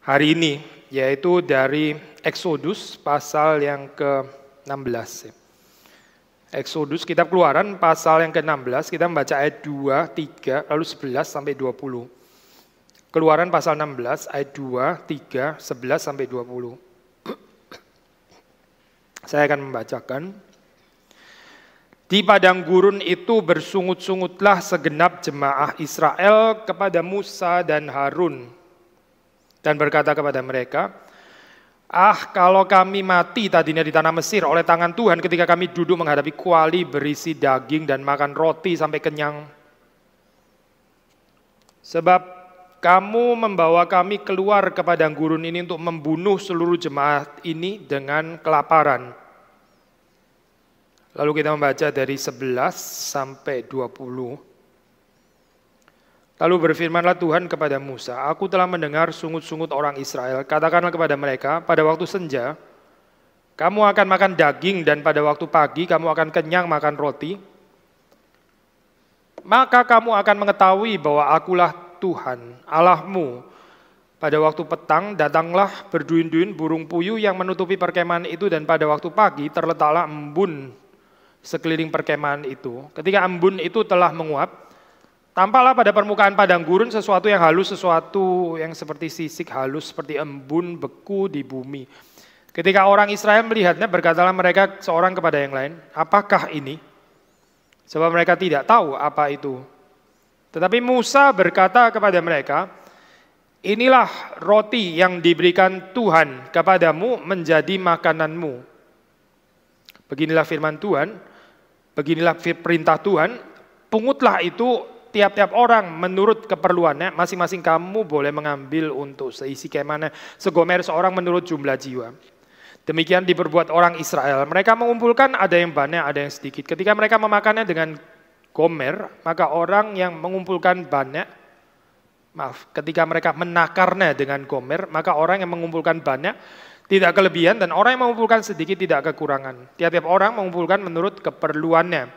hari ini, yaitu dari Exodus pasal yang ke-16. Exodus, kitab keluaran pasal yang ke-16, kita membaca ayat 2, 3, lalu 11 sampai 20. Keluaran pasal 16, ayat 2, 3, 11 sampai 20. Saya akan membacakan. Di padang gurun itu bersungut-sungutlah segenap jemaah Israel kepada Musa dan Harun. Dan berkata kepada mereka, Ah, kalau kami mati tadinya di tanah Mesir oleh tangan Tuhan ketika kami duduk menghadapi kuali berisi daging dan makan roti sampai kenyang. Sebab kamu membawa kami keluar ke padang gurun ini untuk membunuh seluruh jemaat ini dengan kelaparan. Lalu kita membaca dari 11 sampai 20. Lalu berfirmanlah Tuhan kepada Musa, Aku telah mendengar sungut-sungut orang Israel. Katakanlah kepada mereka, pada waktu senja, kamu akan makan daging dan pada waktu pagi kamu akan kenyang makan roti. Maka kamu akan mengetahui bahwa akulah Tuhan, Allahmu. Pada waktu petang datanglah berduin-duin burung puyuh yang menutupi perkemahan itu dan pada waktu pagi terletaklah embun sekeliling perkemahan itu. Ketika embun itu telah menguap, Tampaklah pada permukaan padang gurun sesuatu yang halus, sesuatu yang seperti sisik halus, seperti embun beku di bumi. Ketika orang Israel melihatnya, berkatalah mereka seorang kepada yang lain, apakah ini? Sebab mereka tidak tahu apa itu. Tetapi Musa berkata kepada mereka, inilah roti yang diberikan Tuhan kepadamu menjadi makananmu. Beginilah firman Tuhan, beginilah perintah Tuhan, pungutlah itu tiap-tiap orang menurut keperluannya, masing-masing kamu boleh mengambil untuk seisi ke mana, segomer seorang menurut jumlah jiwa. Demikian diperbuat orang Israel. Mereka mengumpulkan ada yang banyak, ada yang sedikit. Ketika mereka memakannya dengan gomer, maka orang yang mengumpulkan banyak, maaf, ketika mereka menakarnya dengan gomer, maka orang yang mengumpulkan banyak tidak kelebihan dan orang yang mengumpulkan sedikit tidak kekurangan. Tiap-tiap orang mengumpulkan menurut keperluannya.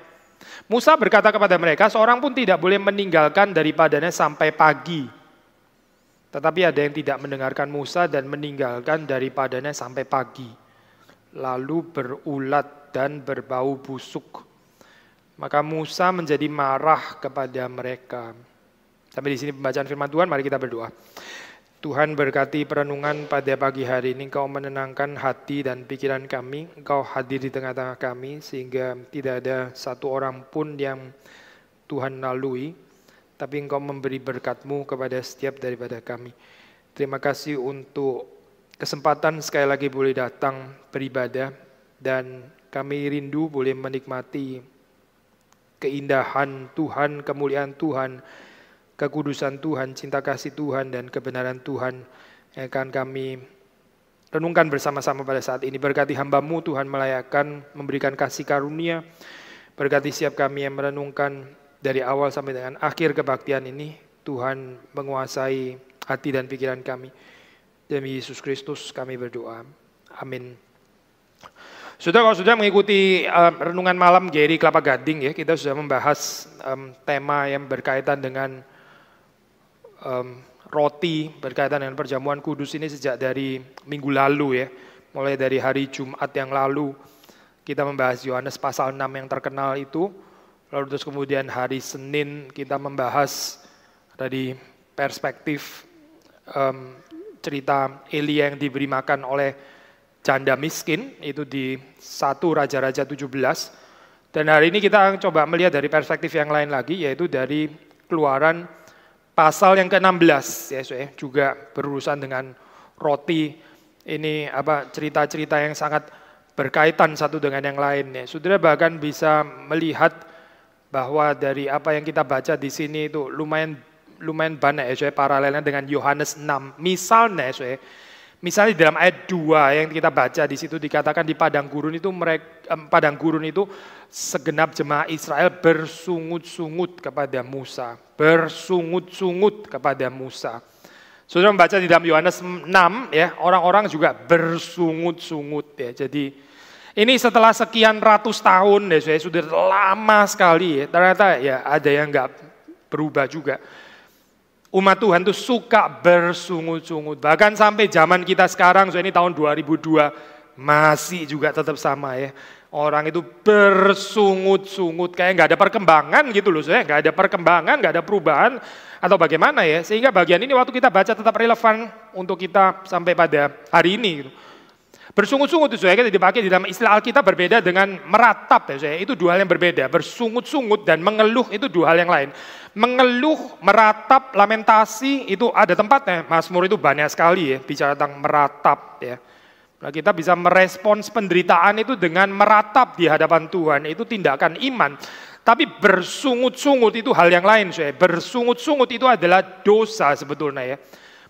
Musa berkata kepada mereka, seorang pun tidak boleh meninggalkan daripadanya sampai pagi. Tetapi ada yang tidak mendengarkan Musa dan meninggalkan daripadanya sampai pagi. Lalu berulat dan berbau busuk. Maka Musa menjadi marah kepada mereka. Sampai di sini pembacaan firman Tuhan, mari kita berdoa. Tuhan berkati perenungan pada pagi hari ini, Engkau menenangkan hati dan pikiran kami, Engkau hadir di tengah-tengah kami, sehingga tidak ada satu orang pun yang Tuhan lalui, tapi Engkau memberi berkat-Mu kepada setiap daripada kami. Terima kasih untuk kesempatan sekali lagi boleh datang beribadah, dan kami rindu boleh menikmati keindahan Tuhan, kemuliaan Tuhan, kekudusan Tuhan, cinta kasih Tuhan, dan kebenaran Tuhan yang akan kami renungkan bersama-sama pada saat ini. Berkati hambamu Tuhan melayakkan, memberikan kasih karunia, berkati siap kami yang merenungkan dari awal sampai dengan akhir kebaktian ini, Tuhan menguasai hati dan pikiran kami. Demi Yesus Kristus kami berdoa. Amin. Sudah kalau sudah mengikuti uh, renungan malam Gary Kelapa Gading ya, kita sudah membahas um, tema yang berkaitan dengan um, roti berkaitan dengan perjamuan kudus ini sejak dari minggu lalu ya. Mulai dari hari Jumat yang lalu kita membahas Yohanes pasal 6 yang terkenal itu. Lalu terus kemudian hari Senin kita membahas dari perspektif um, cerita Elia yang diberi makan oleh janda miskin itu di satu Raja-Raja 17. Dan hari ini kita coba melihat dari perspektif yang lain lagi yaitu dari keluaran pasal yang ke-16 ya, ya juga berurusan dengan roti ini apa cerita-cerita yang sangat berkaitan satu dengan yang lain ya. Saudara bahkan bisa melihat bahwa dari apa yang kita baca di sini itu lumayan lumayan banyak ya, paralelnya dengan Yohanes 6. Misalnya ya, Misalnya di dalam ayat 2 yang kita baca di situ dikatakan di padang gurun itu mereka padang gurun itu segenap jemaah Israel bersungut-sungut kepada Musa, bersungut-sungut kepada Musa. Saudara membaca di dalam Yohanes 6 ya, orang-orang juga bersungut-sungut ya. Jadi ini setelah sekian ratus tahun ya, sudah lama sekali ya. Ternyata ya ada yang enggak berubah juga. Umat Tuhan tuh suka bersungut-sungut. Bahkan sampai zaman kita sekarang, so ini tahun 2002, masih juga tetap sama ya. Orang itu bersungut-sungut, kayak nggak ada perkembangan gitu loh, saya nggak ada perkembangan, nggak ada perubahan, atau bagaimana ya. Sehingga bagian ini waktu kita baca tetap relevan untuk kita sampai pada hari ini. Gitu. Bersungut-sungut itu saya dipakai di dalam istilah Alkitab berbeda dengan meratap ya saya. Itu dua hal yang berbeda. Bersungut-sungut dan mengeluh itu dua hal yang lain. Mengeluh, meratap, lamentasi itu ada tempatnya. Mazmur itu banyak sekali ya bicara tentang meratap ya. Nah, kita bisa merespons penderitaan itu dengan meratap di hadapan Tuhan. Itu tindakan iman. Tapi bersungut-sungut itu hal yang lain saya. Bersungut-sungut itu adalah dosa sebetulnya ya.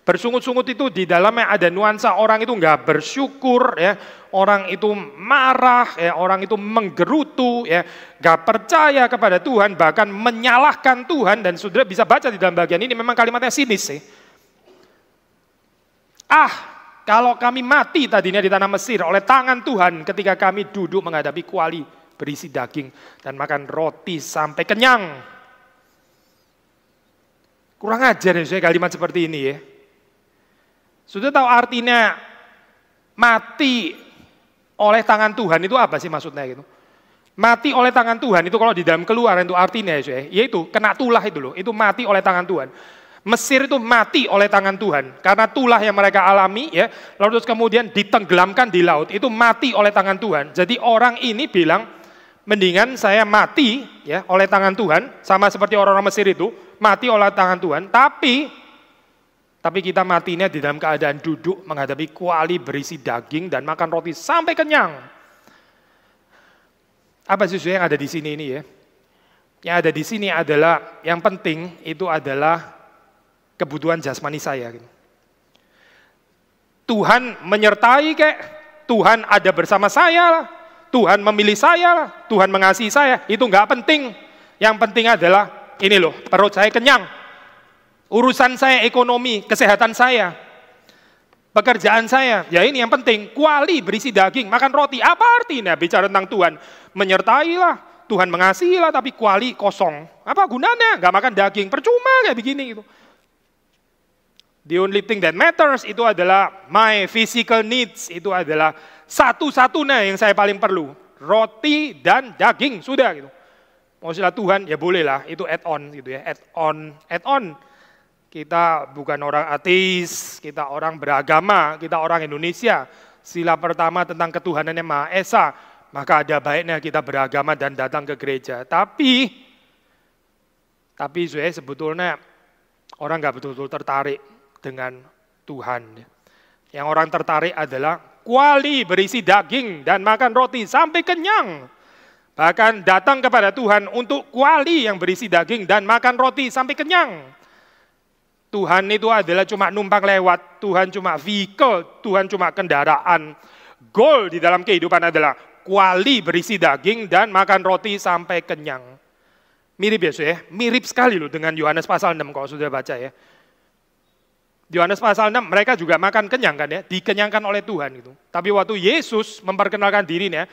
Bersungut-sungut itu di dalamnya ada nuansa orang itu nggak bersyukur, ya, orang itu marah, ya, orang itu menggerutu, ya, nggak percaya kepada Tuhan, bahkan menyalahkan Tuhan dan saudara bisa baca di dalam bagian ini memang kalimatnya sinis sih. Ah, kalau kami mati tadinya di tanah Mesir oleh tangan Tuhan ketika kami duduk menghadapi kuali berisi daging dan makan roti sampai kenyang. Kurang ajar ya kalimat seperti ini ya. Sudah tahu artinya mati oleh tangan Tuhan itu apa sih maksudnya gitu? Mati oleh tangan Tuhan itu kalau di dalam keluaran itu artinya ya, yaitu kena tulah itu loh, itu mati oleh tangan Tuhan. Mesir itu mati oleh tangan Tuhan karena tulah yang mereka alami ya, lalu terus kemudian ditenggelamkan di laut itu mati oleh tangan Tuhan. Jadi orang ini bilang mendingan saya mati ya oleh tangan Tuhan sama seperti orang-orang Mesir itu mati oleh tangan Tuhan, tapi tapi kita matinya di dalam keadaan duduk menghadapi kuali berisi daging dan makan roti sampai kenyang. Apa sih yang ada di sini ini ya? Yang ada di sini adalah yang penting itu adalah kebutuhan jasmani saya. Tuhan menyertai kek, Tuhan ada bersama saya, Tuhan memilih saya, Tuhan mengasihi saya, itu nggak penting. Yang penting adalah ini loh, perut saya kenyang, Urusan saya ekonomi, kesehatan saya, pekerjaan saya. Ya ini yang penting, kuali berisi daging, makan roti. Apa artinya bicara tentang Tuhan? Menyertailah, Tuhan mengasihilah, tapi kuali kosong. Apa gunanya? Gak makan daging, percuma kayak begini gitu. The only thing that matters itu adalah my physical needs, itu adalah satu-satunya yang saya paling perlu. Roti dan daging, sudah gitu. Mau Tuhan, ya bolehlah, itu add on gitu ya, add on, add on. Kita bukan orang ateis, kita orang beragama, kita orang Indonesia. Sila pertama tentang ketuhanan yang Maha Esa, maka ada baiknya kita beragama dan datang ke gereja. Tapi, tapi saya sebetulnya orang nggak betul-betul tertarik dengan Tuhan. Yang orang tertarik adalah kuali berisi daging dan makan roti sampai kenyang. Bahkan datang kepada Tuhan untuk kuali yang berisi daging dan makan roti sampai kenyang. Tuhan itu adalah cuma numpang lewat, Tuhan cuma vehicle, Tuhan cuma kendaraan. Goal di dalam kehidupan adalah kuali berisi daging dan makan roti sampai kenyang. Mirip ya, ya? mirip sekali loh dengan Yohanes pasal 6 kalau sudah baca ya. Yohanes pasal 6 mereka juga makan kenyang kan ya, dikenyangkan oleh Tuhan itu. Tapi waktu Yesus memperkenalkan dirinya,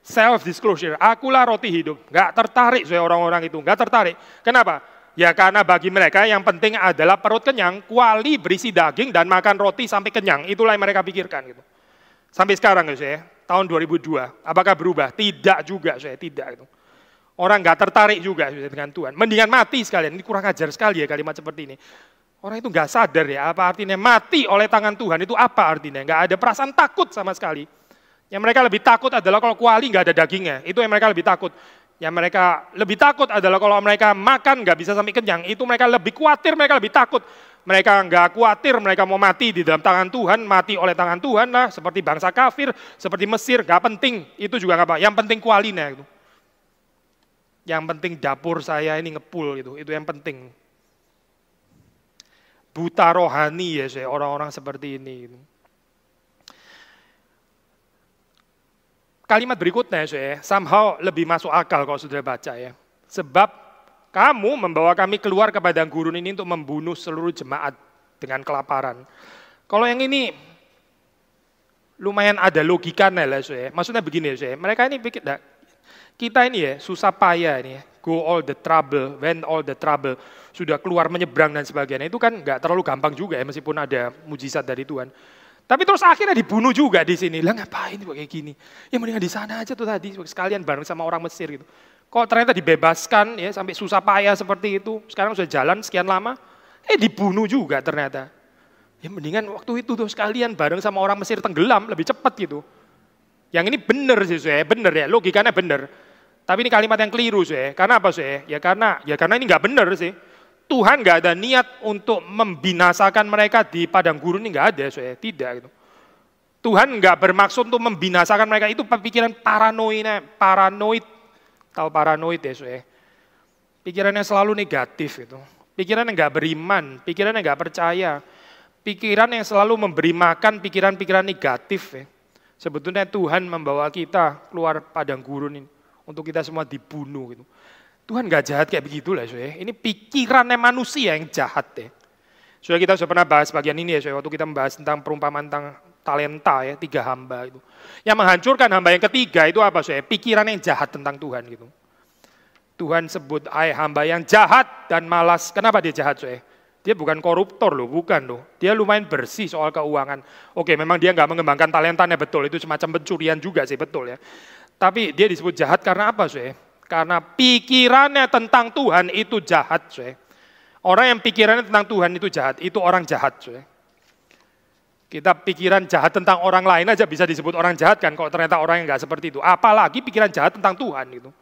self disclosure, akulah roti hidup. Gak tertarik saya orang-orang itu, gak tertarik. Kenapa? Ya karena bagi mereka yang penting adalah perut kenyang, kuali berisi daging dan makan roti sampai kenyang. Itulah yang mereka pikirkan gitu. Sampai sekarang gitu ya, tahun 2002. Apakah berubah? Tidak juga saya, tidak itu. Orang nggak tertarik juga dengan Tuhan. Mendingan mati sekalian. Ini kurang ajar sekali ya kalimat seperti ini. Orang itu nggak sadar ya apa artinya mati oleh tangan Tuhan itu apa artinya? Nggak ada perasaan takut sama sekali. Yang mereka lebih takut adalah kalau kuali nggak ada dagingnya. Itu yang mereka lebih takut. Yang mereka lebih takut adalah kalau mereka makan nggak bisa sampai kenyang, itu mereka lebih khawatir, mereka lebih takut. Mereka nggak khawatir, mereka mau mati di dalam tangan Tuhan, mati oleh tangan Tuhan lah, seperti bangsa kafir, seperti Mesir, nggak penting. Itu juga nggak apa. Yang penting kualinya itu. Yang penting dapur saya ini ngepul gitu, itu yang penting. Buta rohani ya saya orang-orang seperti ini. Gitu. Kalimat berikutnya saya somehow lebih masuk akal kalau sudah baca ya. Sebab kamu membawa kami keluar ke padang gurun ini untuk membunuh seluruh jemaat dengan kelaparan. Kalau yang ini lumayan ada logikanya lah saya. Maksudnya begini ya. Mereka ini pikir, nah, kita ini ya susah payah ini ya. Go all the trouble, when all the trouble. sudah keluar menyeberang dan sebagainya. Itu kan nggak terlalu gampang juga ya meskipun ada mujizat dari Tuhan. Tapi terus akhirnya dibunuh juga di sini. Lah ngapain kayak gini? Ya mendingan di sana aja tuh tadi sekalian bareng sama orang Mesir gitu. Kok ternyata dibebaskan ya sampai susah payah seperti itu. Sekarang sudah jalan sekian lama, eh dibunuh juga ternyata. Ya mendingan waktu itu tuh sekalian bareng sama orang Mesir tenggelam lebih cepat gitu. Yang ini benar sih saya, benar ya, logikanya benar. Tapi ini kalimat yang keliru saya. Karena apa saya? Ya karena ya karena ini nggak benar sih. Tuhan nggak ada niat untuk membinasakan mereka di padang gurun ini nggak ada saya. Tidak gitu. Tuhan nggak bermaksud untuk membinasakan mereka itu pikiran paranoid, paranoid, tahu paranoid ya saya. Pikirannya selalu negatif itu. Pikiran yang nggak beriman, pikiran yang nggak percaya, pikiran yang selalu memberi makan pikiran-pikiran negatif ya. Sebetulnya Tuhan membawa kita keluar padang gurun ini untuk kita semua dibunuh gitu. Tuhan nggak jahat kayak begitu lah, soalnya. Ini pikirannya manusia yang jahat ya. Sudah kita sudah pernah bahas bagian ini ya, soalnya. waktu kita membahas tentang perumpamaan tentang talenta ya, tiga hamba itu. Yang menghancurkan hamba yang ketiga itu apa, soalnya? Pikiran yang jahat tentang Tuhan gitu. Tuhan sebut, ay hamba yang jahat dan malas. Kenapa dia jahat, soalnya? Dia bukan koruptor loh, bukan loh. Dia lumayan bersih soal keuangan. Oke, memang dia nggak mengembangkan talentanya betul, itu semacam pencurian juga sih betul ya. Tapi dia disebut jahat karena apa sih? Karena pikirannya tentang Tuhan itu jahat sih. Orang yang pikirannya tentang Tuhan itu jahat, itu orang jahat sih. Kita pikiran jahat tentang orang lain aja bisa disebut orang jahat kan, kalau ternyata orang yang nggak seperti itu. Apalagi pikiran jahat tentang Tuhan itu.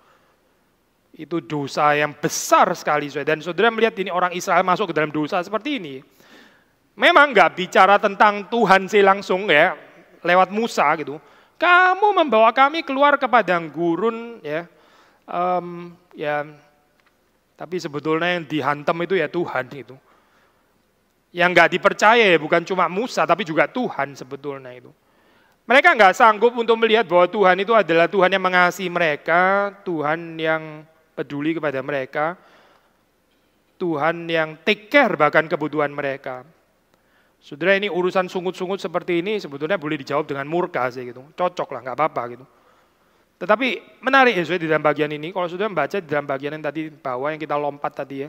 Itu dosa yang besar sekali. Dan saudara melihat ini orang Israel masuk ke dalam dosa seperti ini. Memang nggak bicara tentang Tuhan sih langsung ya, lewat Musa gitu. Kamu membawa kami keluar ke padang gurun ya. Um, ya tapi sebetulnya yang dihantam itu ya Tuhan itu. Yang nggak dipercaya ya bukan cuma Musa tapi juga Tuhan sebetulnya itu. Mereka nggak sanggup untuk melihat bahwa Tuhan itu adalah Tuhan yang mengasihi mereka, Tuhan yang peduli kepada mereka, Tuhan yang take care bahkan kebutuhan mereka. Saudara ini urusan sungut-sungut seperti ini sebetulnya boleh dijawab dengan murka sih gitu. Cocok lah, nggak apa-apa gitu. Tetapi menarik ya saudara di dalam bagian ini, kalau sudah membaca di dalam bagian yang tadi bawah yang kita lompat tadi ya.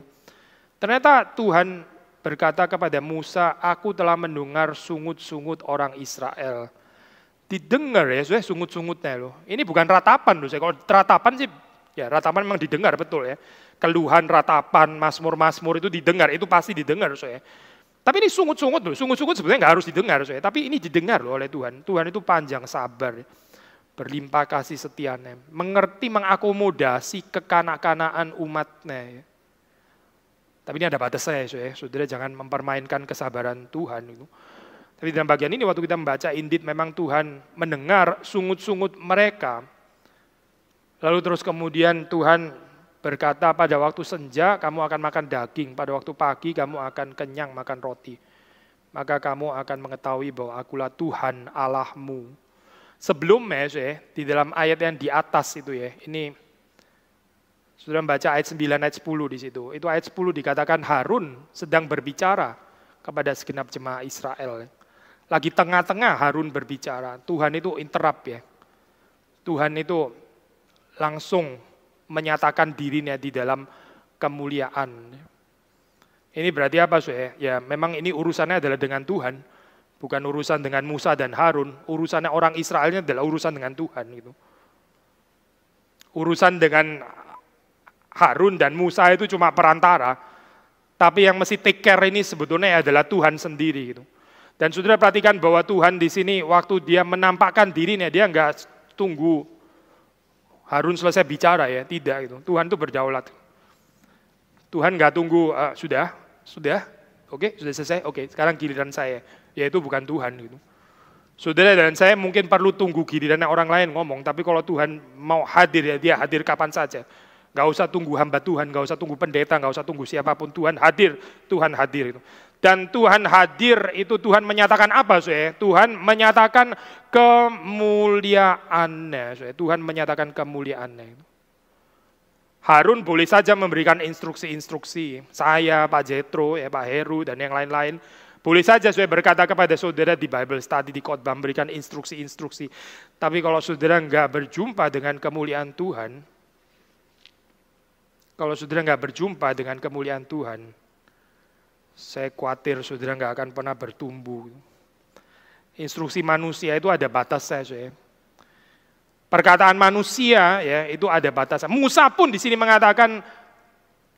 Ternyata Tuhan berkata kepada Musa, aku telah mendengar sungut-sungut orang Israel. Didengar ya, sudah sungut-sungutnya loh. Ini bukan ratapan loh, saya kalau ratapan sih Ya, ratapan memang didengar betul ya. Keluhan ratapan, masmur-masmur itu didengar, itu pasti didengar saya. Tapi ini sungut-sungut loh, sungut-sungut sebenarnya nggak harus didengar saya. Tapi ini didengar loh oleh Tuhan. Tuhan itu panjang sabar, berlimpah kasih setianya, mengerti mengakomodasi kekanak-kanaan umatnya. Ya. Tapi ini ada batasnya ya, saudara jangan mempermainkan kesabaran Tuhan itu. Tapi dalam bagian ini waktu kita membaca indit memang Tuhan mendengar sungut-sungut mereka Lalu terus kemudian Tuhan berkata pada waktu senja kamu akan makan daging, pada waktu pagi kamu akan kenyang makan roti. Maka kamu akan mengetahui bahwa akulah Tuhan Allahmu. Sebelumnya ya, di dalam ayat yang di atas itu ya, ini sudah membaca ayat 9 ayat 10 di situ. Itu ayat 10 dikatakan Harun sedang berbicara kepada segenap jemaah Israel. Lagi tengah-tengah Harun berbicara, Tuhan itu interrupt ya. Tuhan itu langsung menyatakan dirinya di dalam kemuliaan. Ini berarti apa, Sue? Ya, memang ini urusannya adalah dengan Tuhan, bukan urusan dengan Musa dan Harun. Urusannya orang Israelnya adalah urusan dengan Tuhan gitu. Urusan dengan Harun dan Musa itu cuma perantara, tapi yang mesti take care ini sebetulnya adalah Tuhan sendiri gitu. Dan saudara perhatikan bahwa Tuhan di sini waktu dia menampakkan dirinya, dia enggak tunggu Harun selesai bicara ya, tidak itu. Tuhan itu berdaulat. Tuhan nggak tunggu, uh, sudah, sudah, oke, okay, sudah selesai, oke, okay, sekarang giliran saya. Yaitu bukan Tuhan gitu. Saudara dan saya mungkin perlu tunggu giliran orang lain ngomong, tapi kalau Tuhan mau hadir ya dia hadir kapan saja. Gak usah tunggu hamba Tuhan, gak usah tunggu pendeta, gak usah tunggu siapa pun. Tuhan hadir, Tuhan hadir. Itu. Dan Tuhan hadir itu Tuhan menyatakan apa? Saya? Tuhan menyatakan kemuliaannya. Saya. Tuhan menyatakan kemuliaannya. Harun boleh saja memberikan instruksi-instruksi. Saya, Pak Jetro, ya Pak Heru, dan yang lain-lain. Boleh saja saya berkata kepada saudara di Bible Study, di khotbah, memberikan instruksi-instruksi. Tapi kalau saudara nggak berjumpa dengan kemuliaan Tuhan, Kalau saudara nggak berjumpa dengan kemuliaan Tuhan, saya khawatir saudara nggak akan pernah bertumbuh. Instruksi manusia itu ada batas saya. Perkataan manusia ya itu ada batasan. Musa pun di sini mengatakan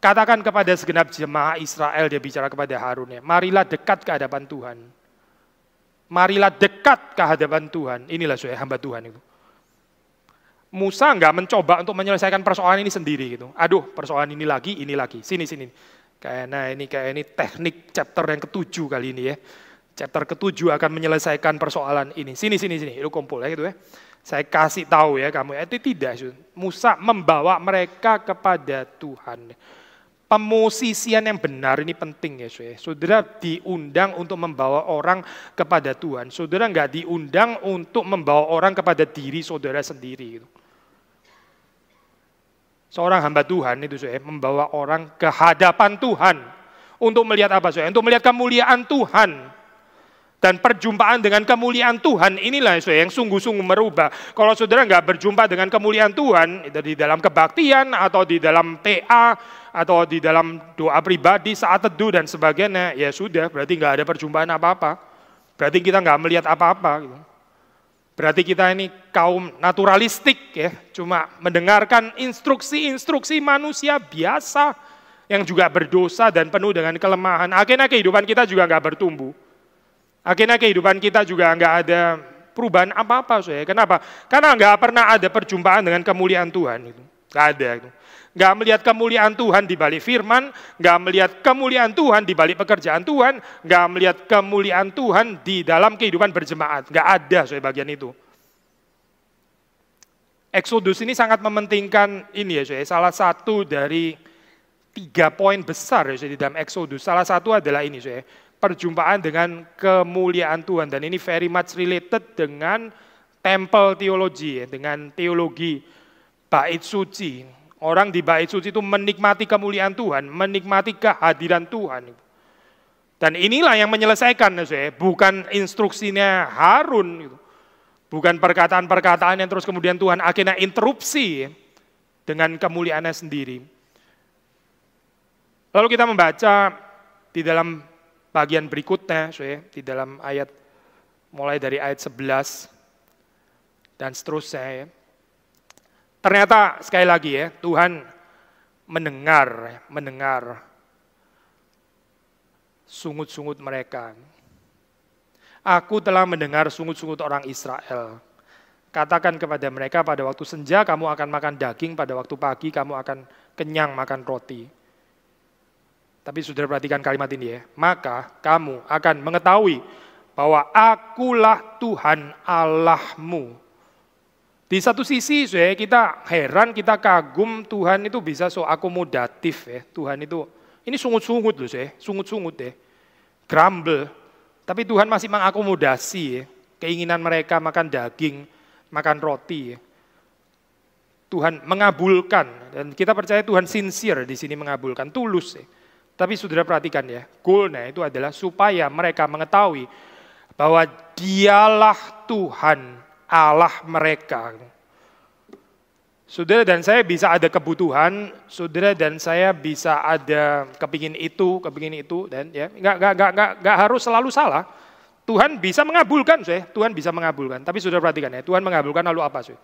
katakan kepada segenap jemaah Israel dia bicara kepada Harun ya, marilah dekat ke hadapan Tuhan. Marilah dekat ke hadapan Tuhan. Inilah saya hamba Tuhan itu. Musa nggak mencoba untuk menyelesaikan persoalan ini sendiri gitu. Aduh, persoalan ini lagi, ini lagi, sini sini. Kayak nah ini kayak ini teknik chapter yang ketujuh kali ini ya. Chapter ketujuh akan menyelesaikan persoalan ini. Sini sini sini, itu kumpul ya gitu ya. Saya kasih tahu ya kamu, itu tidak. Musa membawa mereka kepada Tuhan. Pemosisian yang benar ini penting ya saudara. diundang untuk membawa orang kepada Tuhan. Saudara nggak diundang untuk membawa orang kepada diri saudara sendiri. Gitu. Seorang hamba Tuhan itu saya membawa orang ke hadapan Tuhan untuk melihat apa saya? Untuk melihat kemuliaan Tuhan. Dan perjumpaan dengan kemuliaan Tuhan inilah yang sungguh-sungguh merubah. Kalau saudara nggak berjumpa dengan kemuliaan Tuhan, di dalam kebaktian atau di dalam PA atau di dalam doa pribadi saat teduh dan sebagainya, ya sudah berarti nggak ada perjumpaan apa-apa. Berarti kita nggak melihat apa-apa. Gitu. Berarti kita ini kaum naturalistik ya, cuma mendengarkan instruksi-instruksi manusia biasa yang juga berdosa dan penuh dengan kelemahan. Akhirnya kehidupan kita juga nggak bertumbuh. Akhirnya kehidupan kita juga nggak ada perubahan apa-apa. Saya. Kenapa? Karena nggak pernah ada perjumpaan dengan kemuliaan Tuhan. Itu. Nggak ada. Itu. Nggak melihat kemuliaan Tuhan di balik firman, nggak melihat kemuliaan Tuhan di balik pekerjaan Tuhan, nggak melihat kemuliaan Tuhan di dalam kehidupan berjemaat. Nggak ada soal bagian itu. Exodus ini sangat mementingkan ini ya, saya. salah satu dari tiga poin besar ya, di dalam Exodus. Salah satu adalah ini, saya. Perjumpaan dengan kemuliaan Tuhan dan ini very much related dengan temple teologi, ya, dengan teologi bait suci. Orang di bait suci itu menikmati kemuliaan Tuhan, menikmati kehadiran Tuhan. Dan inilah yang menyelesaikan, saya, bukan instruksinya Harun. Bukan perkataan-perkataan yang terus kemudian Tuhan akhirnya interupsi dengan kemuliaannya sendiri. Lalu kita membaca di dalam bagian berikutnya, saya, di dalam ayat mulai dari ayat 11 dan seterusnya. Ya. Ternyata sekali lagi ya, Tuhan mendengar, mendengar sungut-sungut mereka. Aku telah mendengar sungut-sungut orang Israel. Katakan kepada mereka pada waktu senja kamu akan makan daging, pada waktu pagi kamu akan kenyang makan roti. Tapi sudah perhatikan kalimat ini ya. Maka kamu akan mengetahui bahwa akulah Tuhan Allahmu di satu sisi saya kita heran, kita kagum Tuhan itu bisa so akomodatif ya. Tuhan itu ini sungut-sungut loh saya, sungut-sungut ya. Grumble. Tapi Tuhan masih mengakomodasi ya. Keinginan mereka makan daging, makan roti ya. Tuhan mengabulkan dan kita percaya Tuhan sincere di sini mengabulkan, tulus ya. Tapi saudara perhatikan ya, goalnya itu adalah supaya mereka mengetahui bahwa dialah Tuhan Allah mereka. Saudara dan saya bisa ada kebutuhan, saudara dan saya bisa ada kepingin itu, kepingin itu, dan ya nggak nggak nggak nggak nggak harus selalu salah. Tuhan bisa mengabulkan, saya. Tuhan bisa mengabulkan. Tapi saudara perhatikan ya, Tuhan mengabulkan lalu apa, sih?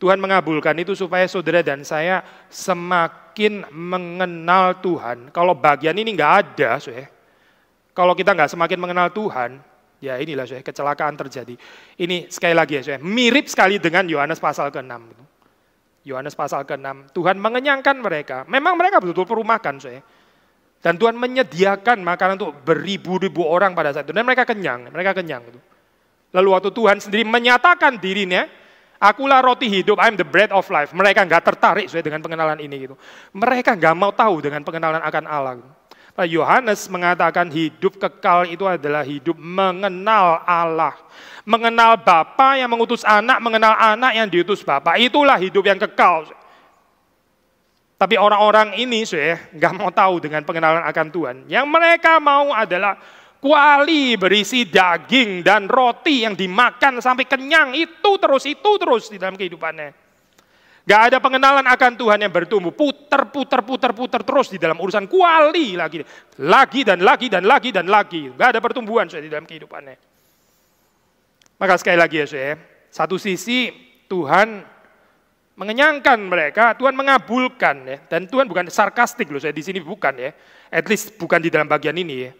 Tuhan mengabulkan itu supaya saudara dan saya semakin mengenal Tuhan. Kalau bagian ini nggak ada, saya. Kalau kita nggak semakin mengenal Tuhan, Ya inilah saya kecelakaan terjadi. Ini sekali lagi ya saya, mirip sekali dengan Yohanes pasal ke-6. Yohanes pasal ke-6, Tuhan mengenyangkan mereka. Memang mereka betul-betul perlu makan saya. Dan Tuhan menyediakan makanan untuk beribu-ribu orang pada saat itu. Dan mereka kenyang, mereka kenyang. Lalu waktu Tuhan sendiri menyatakan dirinya, Akulah roti hidup, I'm the bread of life. Mereka nggak tertarik saya dengan pengenalan ini gitu. Mereka nggak mau tahu dengan pengenalan akan Allah. Gitu. Yohanes mengatakan hidup kekal itu adalah hidup mengenal Allah. Mengenal Bapa yang mengutus anak, mengenal anak yang diutus Bapa. Itulah hidup yang kekal. Tapi orang-orang ini saya nggak mau tahu dengan pengenalan akan Tuhan. Yang mereka mau adalah kuali berisi daging dan roti yang dimakan sampai kenyang. Itu terus, itu terus di dalam kehidupannya. Gak ada pengenalan akan Tuhan yang bertumbuh. Putar, putar, putar, putar terus di dalam urusan kuali lagi. Lagi dan lagi dan lagi dan lagi. Gak ada pertumbuhan saya di dalam kehidupannya. Maka sekali lagi ya saya, satu sisi Tuhan mengenyangkan mereka, Tuhan mengabulkan ya. Dan Tuhan bukan sarkastik loh saya di sini bukan ya. At least bukan di dalam bagian ini ya.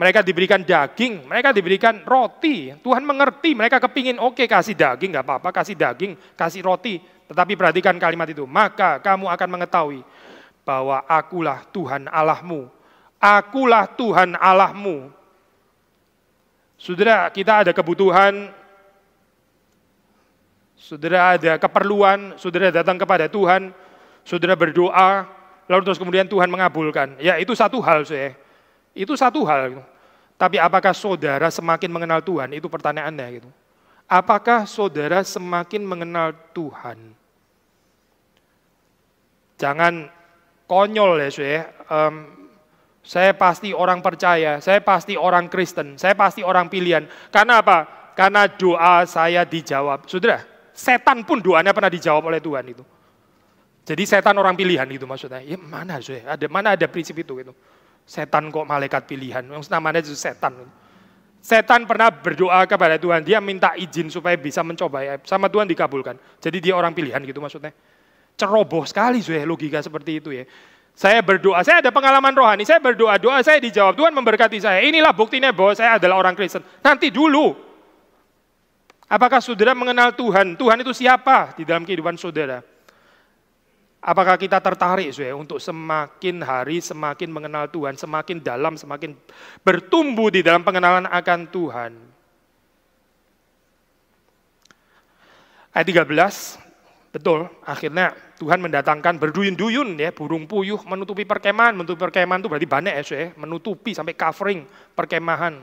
Mereka diberikan daging, mereka diberikan roti. Tuhan mengerti, mereka kepingin oke okay, kasih daging, nggak apa-apa, kasih daging, kasih roti. Tetapi perhatikan kalimat itu, maka kamu akan mengetahui bahwa akulah Tuhan Allahmu. Akulah Tuhan Allahmu. Saudara, kita ada kebutuhan, saudara ada keperluan, saudara datang kepada Tuhan, saudara berdoa, lalu terus kemudian Tuhan mengabulkan. Ya itu satu hal saya. Itu satu hal. Tapi apakah saudara semakin mengenal Tuhan? Itu pertanyaannya gitu. Apakah saudara semakin mengenal Tuhan? Jangan konyol ya saya. Um, saya pasti orang percaya, saya pasti orang Kristen, saya pasti orang pilihan. Karena apa? Karena doa saya dijawab. Saudara, setan pun doanya pernah dijawab oleh Tuhan itu. Jadi setan orang pilihan itu maksudnya. Ya mana saya? Ada mana ada prinsip itu gitu. Setan kok malaikat pilihan, yang namanya itu setan. Setan pernah berdoa kepada Tuhan, dia minta izin supaya bisa mencoba ya, sama Tuhan dikabulkan. Jadi dia orang pilihan gitu maksudnya. Ceroboh sekali sudah logika seperti itu ya. Saya berdoa, saya ada pengalaman rohani, saya berdoa, doa saya dijawab, Tuhan memberkati saya. Inilah buktinya bahwa saya adalah orang Kristen. Nanti dulu, apakah saudara mengenal Tuhan? Tuhan itu siapa di dalam kehidupan saudara? Apakah kita tertarik ya, untuk semakin hari semakin mengenal Tuhan, semakin dalam, semakin bertumbuh di dalam pengenalan akan Tuhan? Ayat 13, Betul, akhirnya Tuhan mendatangkan berduyun-duyun ya, burung puyuh menutupi perkemahan, menutupi perkemahan itu berarti banyak ya, menutupi sampai covering perkemahan.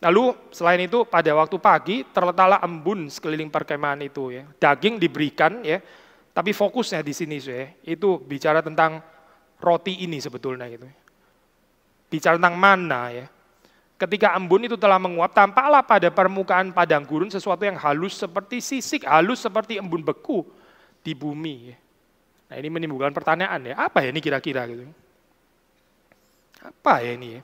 Lalu selain itu pada waktu pagi terletaklah embun sekeliling perkemahan itu ya. Daging diberikan ya, tapi fokusnya di sini ya, itu bicara tentang roti ini sebetulnya gitu. Bicara tentang mana ya. Ketika embun itu telah menguap, tampaklah pada permukaan padang gurun sesuatu yang halus seperti sisik, halus seperti embun beku di bumi. Nah ini menimbulkan pertanyaan ya, apa ya ini kira-kira gitu? Apa ya ini ya?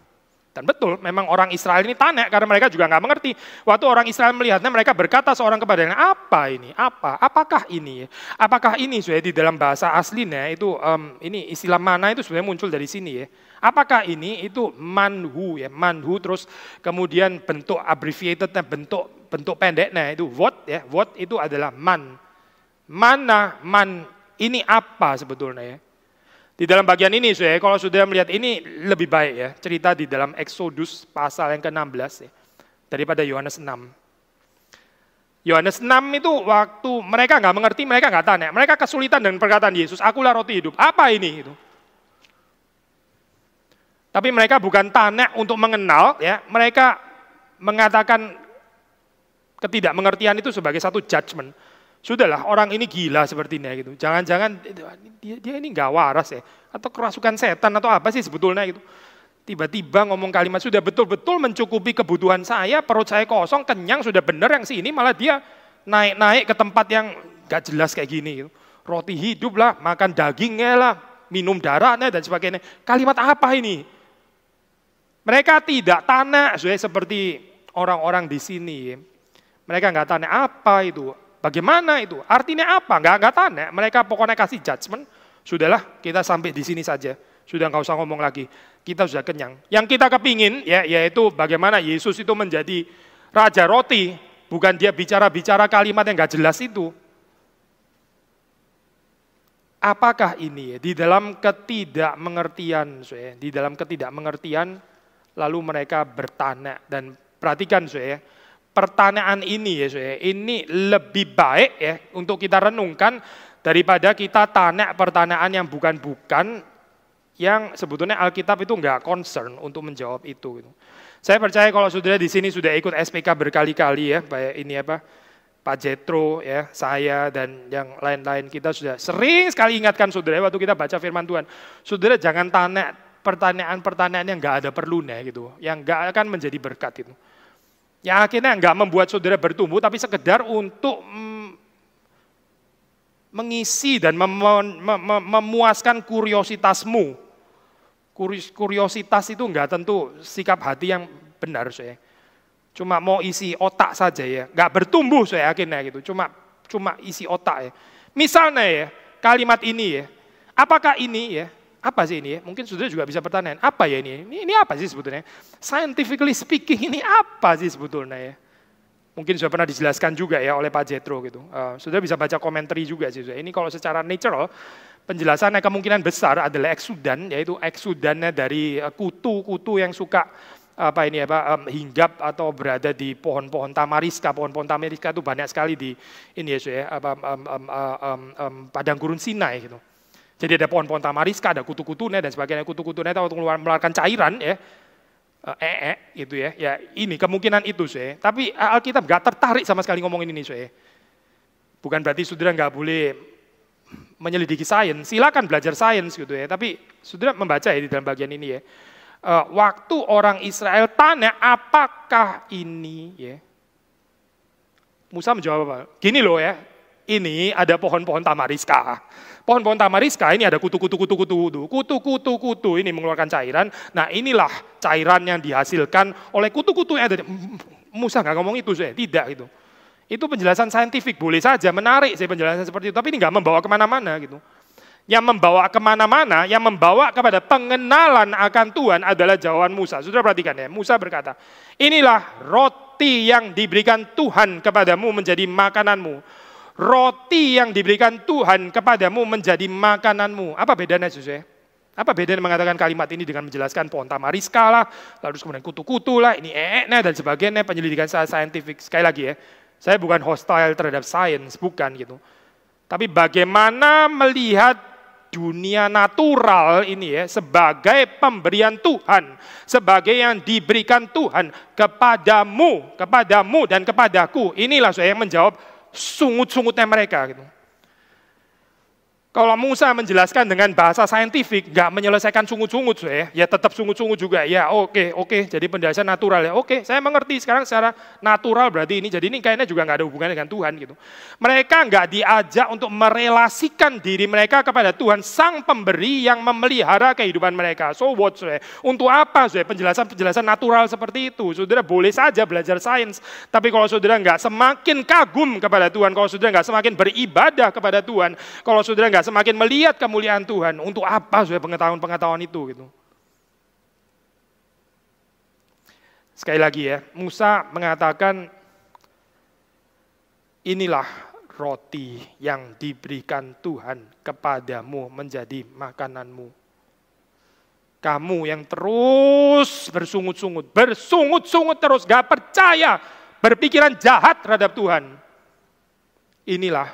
Dan betul, memang orang Israel ini tanya karena mereka juga nggak mengerti. Waktu orang Israel melihatnya, mereka berkata seorang kepada yang apa ini? Apa? Apakah ini? Apakah ini sudah di dalam bahasa aslinya itu um, ini istilah mana itu sebenarnya muncul dari sini ya? Apakah ini itu manhu ya? Manhu terus kemudian bentuk abbreviated bentuk bentuk pendeknya itu what ya? What itu adalah man. Mana man ini apa sebetulnya ya? Di dalam bagian ini, saya kalau sudah melihat ini lebih baik ya, cerita di dalam Exodus pasal yang ke-16 ya, daripada Yohanes 6. Yohanes 6 itu waktu mereka nggak mengerti, mereka nggak tanya. Mereka kesulitan dengan perkataan Yesus, akulah roti hidup. Apa ini? Itu. Tapi mereka bukan tanya untuk mengenal, ya. mereka mengatakan ketidakmengertian itu sebagai satu judgment. Sudahlah, orang ini gila sepertinya gitu. Jangan-jangan dia, dia ini nggak waras ya, atau kerasukan setan atau apa sih sebetulnya gitu. Tiba-tiba ngomong kalimat sudah betul-betul mencukupi kebutuhan saya, perut saya kosong, kenyang, sudah benar yang sini malah dia naik-naik ke tempat yang gak jelas kayak gini. Gitu. Roti hidup lah, makan dagingnya lah, minum darahnya dan sebagainya. Kalimat apa ini? Mereka tidak tanah seperti orang-orang di sini. Mereka nggak tanya apa itu, Bagaimana itu? Artinya apa? Enggak, enggak tanya. Mereka pokoknya kasih judgment. Sudahlah, kita sampai di sini saja. Sudah enggak usah ngomong lagi. Kita sudah kenyang. Yang kita kepingin, ya, yaitu bagaimana Yesus itu menjadi Raja Roti. Bukan dia bicara-bicara kalimat yang enggak jelas itu. Apakah ini di dalam ketidakmengertian, di dalam ketidakmengertian, lalu mereka bertanya dan perhatikan, saya pertanyaan ini ya saya, ini lebih baik ya untuk kita renungkan daripada kita tanya pertanyaan yang bukan-bukan yang sebetulnya Alkitab itu enggak concern untuk menjawab itu. Gitu. Saya percaya kalau saudara di sini sudah ikut SPK berkali-kali ya, kayak ini apa, Pak Jetro ya, saya dan yang lain-lain kita sudah sering sekali ingatkan saudara waktu kita baca firman Tuhan. Saudara jangan tanya pertanyaan-pertanyaan yang enggak ada perlunya gitu, yang enggak akan menjadi berkat itu. Yang akhirnya nggak membuat saudara bertumbuh, tapi sekedar untuk mengisi dan mem mem mem memuaskan kuriositasmu. Kuriositas itu enggak tentu sikap hati yang benar saya. Cuma mau isi otak saja ya, enggak bertumbuh saya yakin ya gitu. Cuma cuma isi otak ya. Misalnya ya, kalimat ini ya, apakah ini ya, apa sih ini? Mungkin sudah juga bisa pertanyaan, apa ya ini? Ini, ini apa sih sebetulnya? Scientifically speaking ini apa sih sebetulnya ya? Mungkin sudah pernah dijelaskan juga ya oleh Pak Jetro gitu. Uh, sudah bisa baca komentari juga sih. Ini kalau secara natural, penjelasannya kemungkinan besar adalah eksudan, yaitu eksudannya dari eh, kutu-kutu yang suka apa ini apa um, hinggap atau berada di pohon-pohon tamariska, pohon-pohon tamariska itu banyak sekali di ini ya, ya apa um, um, um, um, padang gurun Sinai gitu. Jadi ada pohon-pohon tamariska, ada kutu-kutunya dan sebagainya. Kutu-kutunya itu mengeluarkan cairan ya, ee eh, -e, gitu ya. Ya ini kemungkinan itu sih. Tapi Alkitab nggak tertarik sama sekali ngomongin ini sih. Bukan berarti saudara nggak boleh menyelidiki sains, silakan belajar sains gitu ya. Tapi sudah membaca ya di dalam bagian ini ya. Waktu orang Israel tanya apakah ini ya. Musa menjawab apa? Gini loh ya, ini ada pohon-pohon tamariska. Pohon-pohon tamariska ini ada kutu-kutu kutu-kutu kutu. Kutu-kutu kutu ini mengeluarkan cairan. Nah, inilah cairan yang dihasilkan oleh kutu-kutu yang ada. Musa nggak ngomong itu saya, tidak itu. Itu penjelasan saintifik, boleh saja, menarik saya penjelasan seperti itu, tapi ini nggak membawa ke mana-mana gitu. Yang membawa ke mana-mana, yang membawa kepada pengenalan akan Tuhan adalah jawaban Musa. Sudah perhatikan ya, Musa berkata, inilah roti yang diberikan Tuhan kepadamu menjadi makananmu. Roti yang diberikan Tuhan kepadamu menjadi makananmu. Apa bedanya Yesus ya? Apa bedanya mengatakan kalimat ini dengan menjelaskan pohon tamariska lah, lalu kemudian kutu-kutu lah, ini ee dan sebagainya, penyelidikan secara saintifik. Sekali lagi ya, saya bukan hostile terhadap sains, bukan gitu. Tapi bagaimana melihat dunia natural ini ya sebagai pemberian Tuhan, sebagai yang diberikan Tuhan kepadamu, kepadamu dan kepadaku. Inilah saya yang menjawab sungut-sungutnya mereka gitu. Kalau Musa menjelaskan dengan bahasa saintifik, nggak menyelesaikan sungut-sungut, ya, ya tetap sungut-sungut juga. Ya oke, okay, oke, okay. jadi penjelasan natural ya. Oke, okay, saya mengerti sekarang secara natural berarti ini. Jadi ini kayaknya juga nggak ada hubungannya dengan Tuhan gitu. Mereka nggak diajak untuk merelasikan diri mereka kepada Tuhan, Sang Pemberi yang memelihara kehidupan mereka. So what, saya? Untuk apa, saya? Penjelasan-penjelasan natural seperti itu. Saudara boleh saja belajar sains, tapi kalau saudara nggak semakin kagum kepada Tuhan, kalau saudara nggak semakin beribadah kepada Tuhan, kalau saudara nggak semakin melihat kemuliaan Tuhan. Untuk apa supaya pengetahuan-pengetahuan itu gitu. Sekali lagi ya, Musa mengatakan inilah roti yang diberikan Tuhan kepadamu menjadi makananmu. Kamu yang terus bersungut-sungut, bersungut-sungut terus, gak percaya, berpikiran jahat terhadap Tuhan. Inilah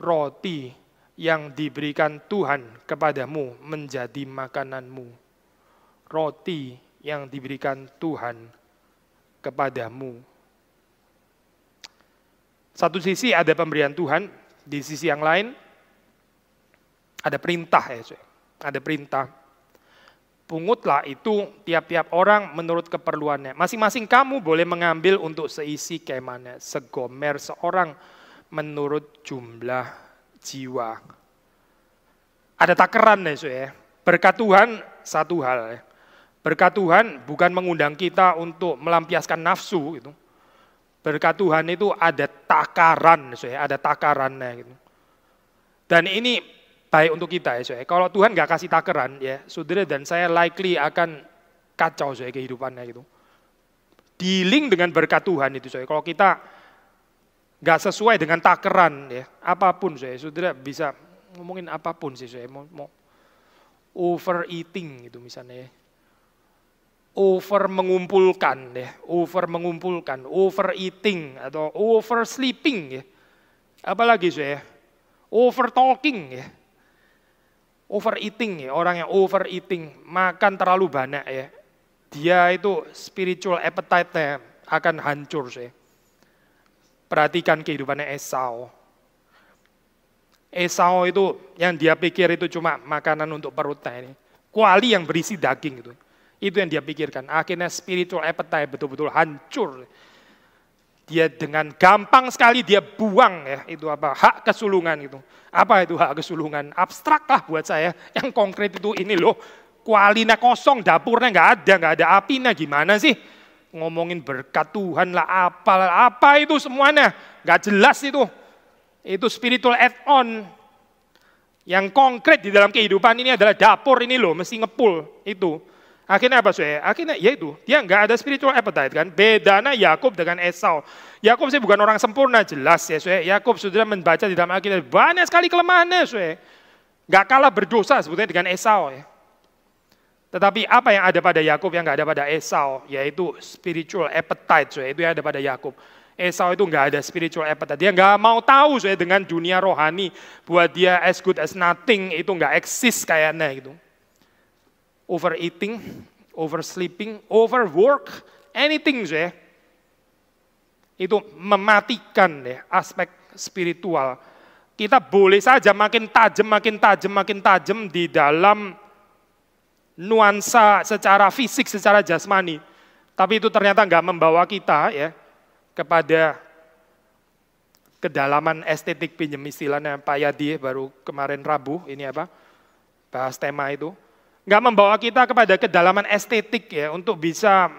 roti yang diberikan Tuhan kepadamu menjadi makananmu. Roti yang diberikan Tuhan kepadamu. Satu sisi ada pemberian Tuhan, di sisi yang lain ada perintah ya, ada perintah. Pungutlah itu tiap-tiap orang menurut keperluannya. Masing-masing kamu boleh mengambil untuk seisi ke mana, segomer seorang menurut jumlah jiwa. Ada takaran ya, ya. Berkat Tuhan satu hal ya. Berkat Tuhan bukan mengundang kita untuk melampiaskan nafsu gitu. Berkat Tuhan itu ada takaran, ya, ada takarannya gitu. Dan ini baik untuk kita ya, ya. Kalau Tuhan nggak kasih takaran ya, saudara dan saya likely akan kacau saya kehidupannya gitu. Dealing dengan berkat Tuhan itu saya. Kalau kita nggak sesuai dengan takaran ya. Apa pun saya sudah bisa ngomongin apa pun sih saya mau, mau overeating gitu misalnya ya. over mengumpulkan ya. Over mengumpulkan. Overeating atau oversleeping ya. Apalagi saya over talking ya. Overeating ya. Orang yang overeating makan terlalu banyak ya. Dia itu spiritual appetite-nya akan hancur saya Perhatikan kehidupannya Esau. Esau itu yang dia pikir itu cuma makanan untuk perutnya ini. Kuali yang berisi daging itu. Itu yang dia pikirkan. Akhirnya spiritual appetite betul-betul hancur. dia dengan gampang sekali dia buang ya itu apa hak kesulungan itu. Apa itu hak kesulungan? Abstrak lah buat saya. Yang konkret itu ini loh, kualina kosong, dapurnya nggak ada, nggak ada apinya gimana sih? Ngomongin berkat Tuhan lah, apa apa itu semuanya nggak jelas itu. Itu spiritual add-on. Yang konkret di dalam kehidupan ini adalah dapur ini loh, mesti ngepul itu. Akhirnya apa sih? Akhirnya ya itu, dia nggak ada spiritual appetite kan. Bedanya Yakub dengan Esau. Yakub sih bukan orang sempurna, jelas ya sih. Yakub sudah membaca di dalam Alkitab banyak sekali kelemahannya sih. Nggak kalah berdosa sebetulnya dengan Esau ya. Tetapi apa yang ada pada Yakub yang nggak ada pada Esau, yaitu spiritual appetite, so, itu yang ada pada Yakub. Esau itu nggak ada spiritual appetite, dia nggak mau tahu so, dengan dunia rohani, buat dia as good as nothing itu nggak eksis kayaknya gitu overeating, oversleeping, overwork, anything ya. Itu mematikan ya aspek spiritual. Kita boleh saja makin tajam, makin tajam, makin tajam di dalam nuansa secara fisik, secara jasmani. Tapi itu ternyata nggak membawa kita ya kepada kedalaman estetik pinjam istilahnya Pak Yadi baru kemarin Rabu ini apa bahas tema itu nggak membawa kita kepada kedalaman estetik ya untuk bisa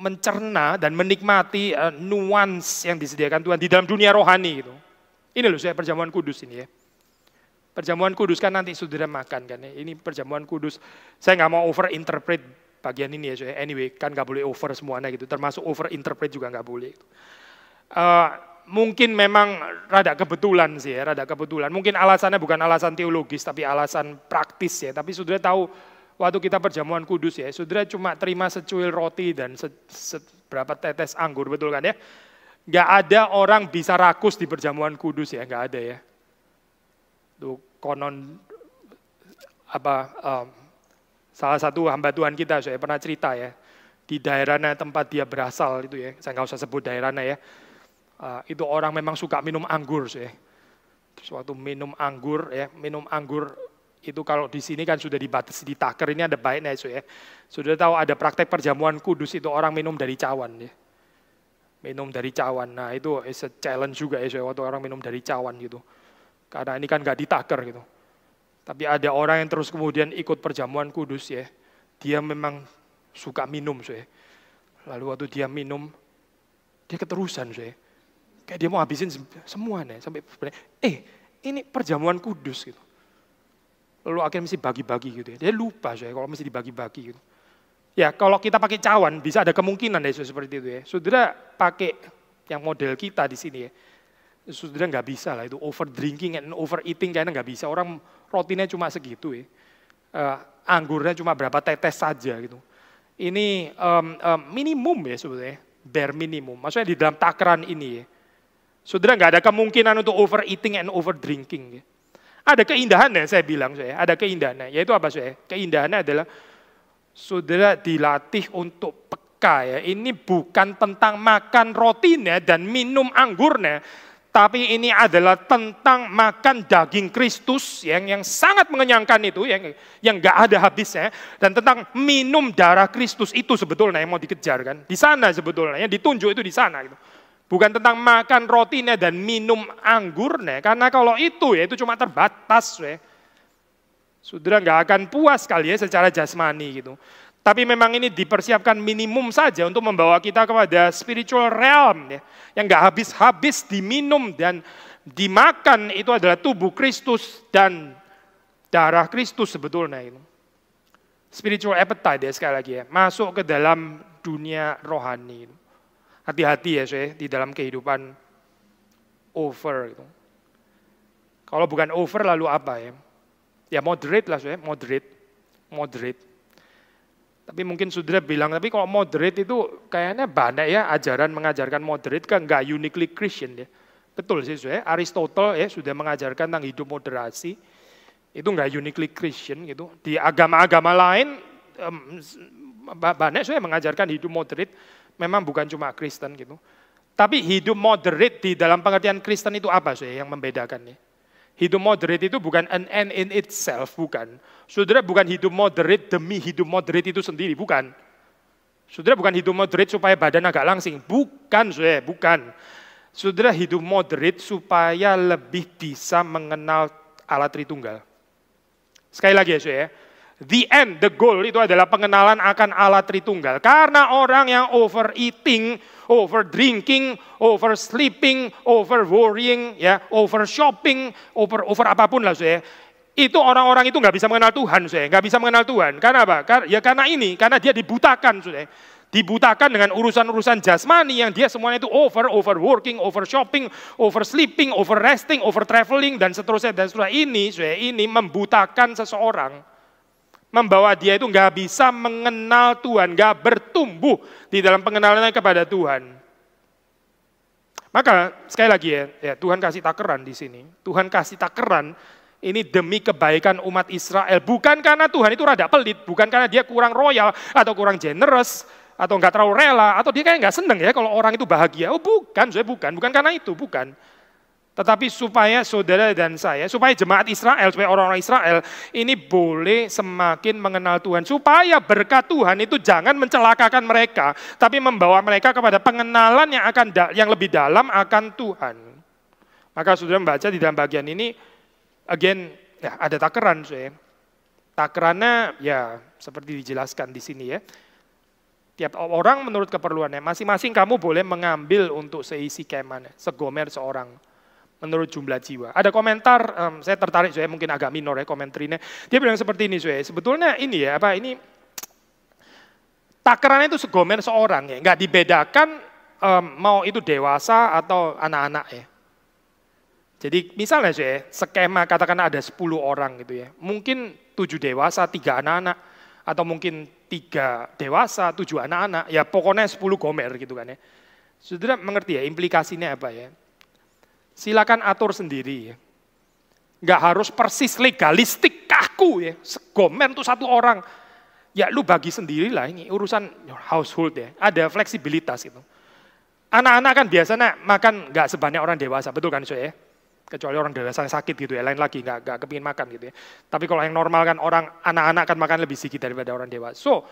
mencerna dan menikmati uh, nuans yang disediakan Tuhan di dalam dunia rohani itu. Ini loh saya perjamuan kudus ini ya. Perjamuan kudus kan nanti saudara makan kan ya. Ini perjamuan kudus. Saya nggak mau over interpret bagian ini ya. Anyway kan nggak boleh over semuanya gitu. Termasuk over interpret juga nggak boleh. Uh, mungkin memang rada kebetulan sih ya, rada kebetulan. Mungkin alasannya bukan alasan teologis, tapi alasan praktis ya. Tapi saudara tahu waktu kita perjamuan kudus ya, saudara cuma terima secuil roti dan se, se, berapa tetes anggur, betul kan ya? Gak ada orang bisa rakus di perjamuan kudus ya, gak ada ya. Tuh konon apa um, salah satu hamba Tuhan kita saya pernah cerita ya di daerahnya tempat dia berasal itu ya saya nggak usah sebut daerahnya ya uh, itu orang memang suka minum anggur sih. Suatu minum anggur ya, minum anggur itu kalau di sini kan sudah dibatasi di taker ini ada baiknya so ya. Sudah tahu ada praktek perjamuan kudus itu orang minum dari cawan ya. Minum dari cawan. Nah itu is a challenge juga ya waktu orang minum dari cawan gitu. Karena ini kan gak ditaker gitu. Tapi ada orang yang terus kemudian ikut perjamuan kudus ya. Dia memang suka minum so ya. Lalu waktu dia minum, dia keterusan so ya Kayak dia mau habisin semua nih, sampai eh ini perjamuan kudus gitu. Lalu akhirnya mesti bagi-bagi gitu ya. Dia lupa saya kalau mesti dibagi-bagi gitu. Ya kalau kita pakai cawan bisa ada kemungkinan deh seperti itu ya. Saudara pakai yang model kita di sini ya. Saudara nggak bisa lah itu over drinking and over eating kayaknya nggak bisa. Orang rotinya cuma segitu ya. Uh, anggurnya cuma berapa tetes saja gitu. Ini um, um, minimum ya sebetulnya, bare minimum. Maksudnya di dalam takaran ini ya Saudara nggak ada kemungkinan untuk overeating and overdrinking. Ada keindahannya saya bilang saya, ada keindahannya. Yaitu apa saya? Keindahannya adalah saudara dilatih untuk peka ya. Ini bukan tentang makan rotinya dan minum anggurnya, tapi ini adalah tentang makan daging Kristus yang yang sangat mengenyangkan itu, yang yang nggak ada habisnya, dan tentang minum darah Kristus itu sebetulnya yang mau dikejar kan. Di sana sebetulnya, yang ditunjuk itu di sana gitu. Bukan tentang makan rotinya dan minum anggurnya. Karena kalau itu ya itu cuma terbatas. Ya. Saudara nggak akan puas kali ya secara jasmani gitu. Tapi memang ini dipersiapkan minimum saja untuk membawa kita kepada spiritual realm ya. Yang nggak habis-habis diminum dan dimakan itu adalah tubuh Kristus dan darah Kristus sebetulnya itu. Spiritual appetite ya sekali lagi ya. Masuk ke dalam dunia rohani. Hati-hati ya saya di dalam kehidupan over itu. Kalau bukan over lalu apa ya? Ya moderate lah saya, moderate, moderate. Tapi mungkin saudara bilang, tapi kalau moderate itu kayaknya banyak ya ajaran mengajarkan moderate kan nggak uniquely Christian ya. Betul sih saya, Aristotle ya sudah mengajarkan tentang hidup moderasi. Itu nggak uniquely Christian gitu. Di agama-agama lain um, banyak saya mengajarkan hidup moderate memang bukan cuma Kristen gitu. Tapi hidup moderate di dalam pengertian Kristen itu apa sih yang membedakannya? Hidup moderate itu bukan an end in itself, bukan. Saudara bukan hidup moderate demi hidup moderate itu sendiri, bukan. Saudara bukan hidup moderate supaya badan agak langsing. Bukan, saudara, bukan. Saudara hidup moderate supaya lebih bisa mengenal alat Tritunggal. Sekali lagi ya, saudara. The end, the goal itu adalah pengenalan akan alat Tritunggal. Karena orang yang overeating, over drinking, over sleeping, over worrying, ya, over shopping, over over apa pun lah, saudara itu orang-orang itu nggak bisa mengenal Tuhan, sudah nggak bisa mengenal Tuhan. Karena apa? Ya karena ini, karena dia dibutakan, sudah dibutakan dengan urusan-urusan jasmani yang dia semuanya itu over, over working, over shopping, over sleeping, over resting, over traveling dan seterusnya dan seterusnya. Ini, sudah ini membutakan seseorang, membawa dia itu nggak bisa mengenal Tuhan, nggak bertumbuh di dalam pengenalannya kepada Tuhan. Maka sekali lagi ya, ya Tuhan kasih takeran di sini. Tuhan kasih takeran ini demi kebaikan umat Israel. Bukan karena Tuhan itu rada pelit, bukan karena dia kurang royal atau kurang generous atau nggak terlalu rela atau dia kayak nggak seneng ya kalau orang itu bahagia. Oh bukan, saya bukan, bukan karena itu, bukan. Tetapi supaya saudara dan saya, supaya jemaat Israel, supaya orang-orang Israel ini boleh semakin mengenal Tuhan. Supaya berkat Tuhan itu jangan mencelakakan mereka, tapi membawa mereka kepada pengenalan yang akan yang lebih dalam akan Tuhan. Maka saudara membaca di dalam bagian ini, again ya ada takeran saya. Takerannya ya seperti dijelaskan di sini ya. Tiap orang menurut keperluannya, masing-masing kamu boleh mengambil untuk seisi ke mana, segomer seorang menurut jumlah jiwa. Ada komentar, um, saya tertarik saya mungkin agak minor ya komentarnya. Dia bilang seperti ini saya, sebetulnya ini ya apa ini takarannya itu segomer seorang ya, nggak dibedakan um, mau itu dewasa atau anak-anak ya. Jadi misalnya sih, skema katakan ada 10 orang gitu ya. Mungkin 7 dewasa, 3 anak-anak. Atau mungkin 3 dewasa, 7 anak-anak. Ya pokoknya 10 gomer gitu kan ya. Saudara mengerti ya implikasinya apa ya. Silakan atur sendiri ya. Nggak harus persis legalistik kaku ya. Segomer untuk satu orang. Ya lu bagi sendiri lah ini urusan household ya. Ada fleksibilitas itu. Anak-anak kan biasanya makan nggak sebanyak orang dewasa, betul kan so ya? kecuali orang dewasa sakit gitu ya, lain lagi nggak nggak kepingin makan gitu ya. Tapi kalau yang normal kan orang anak-anak kan makan lebih sedikit daripada orang dewasa. So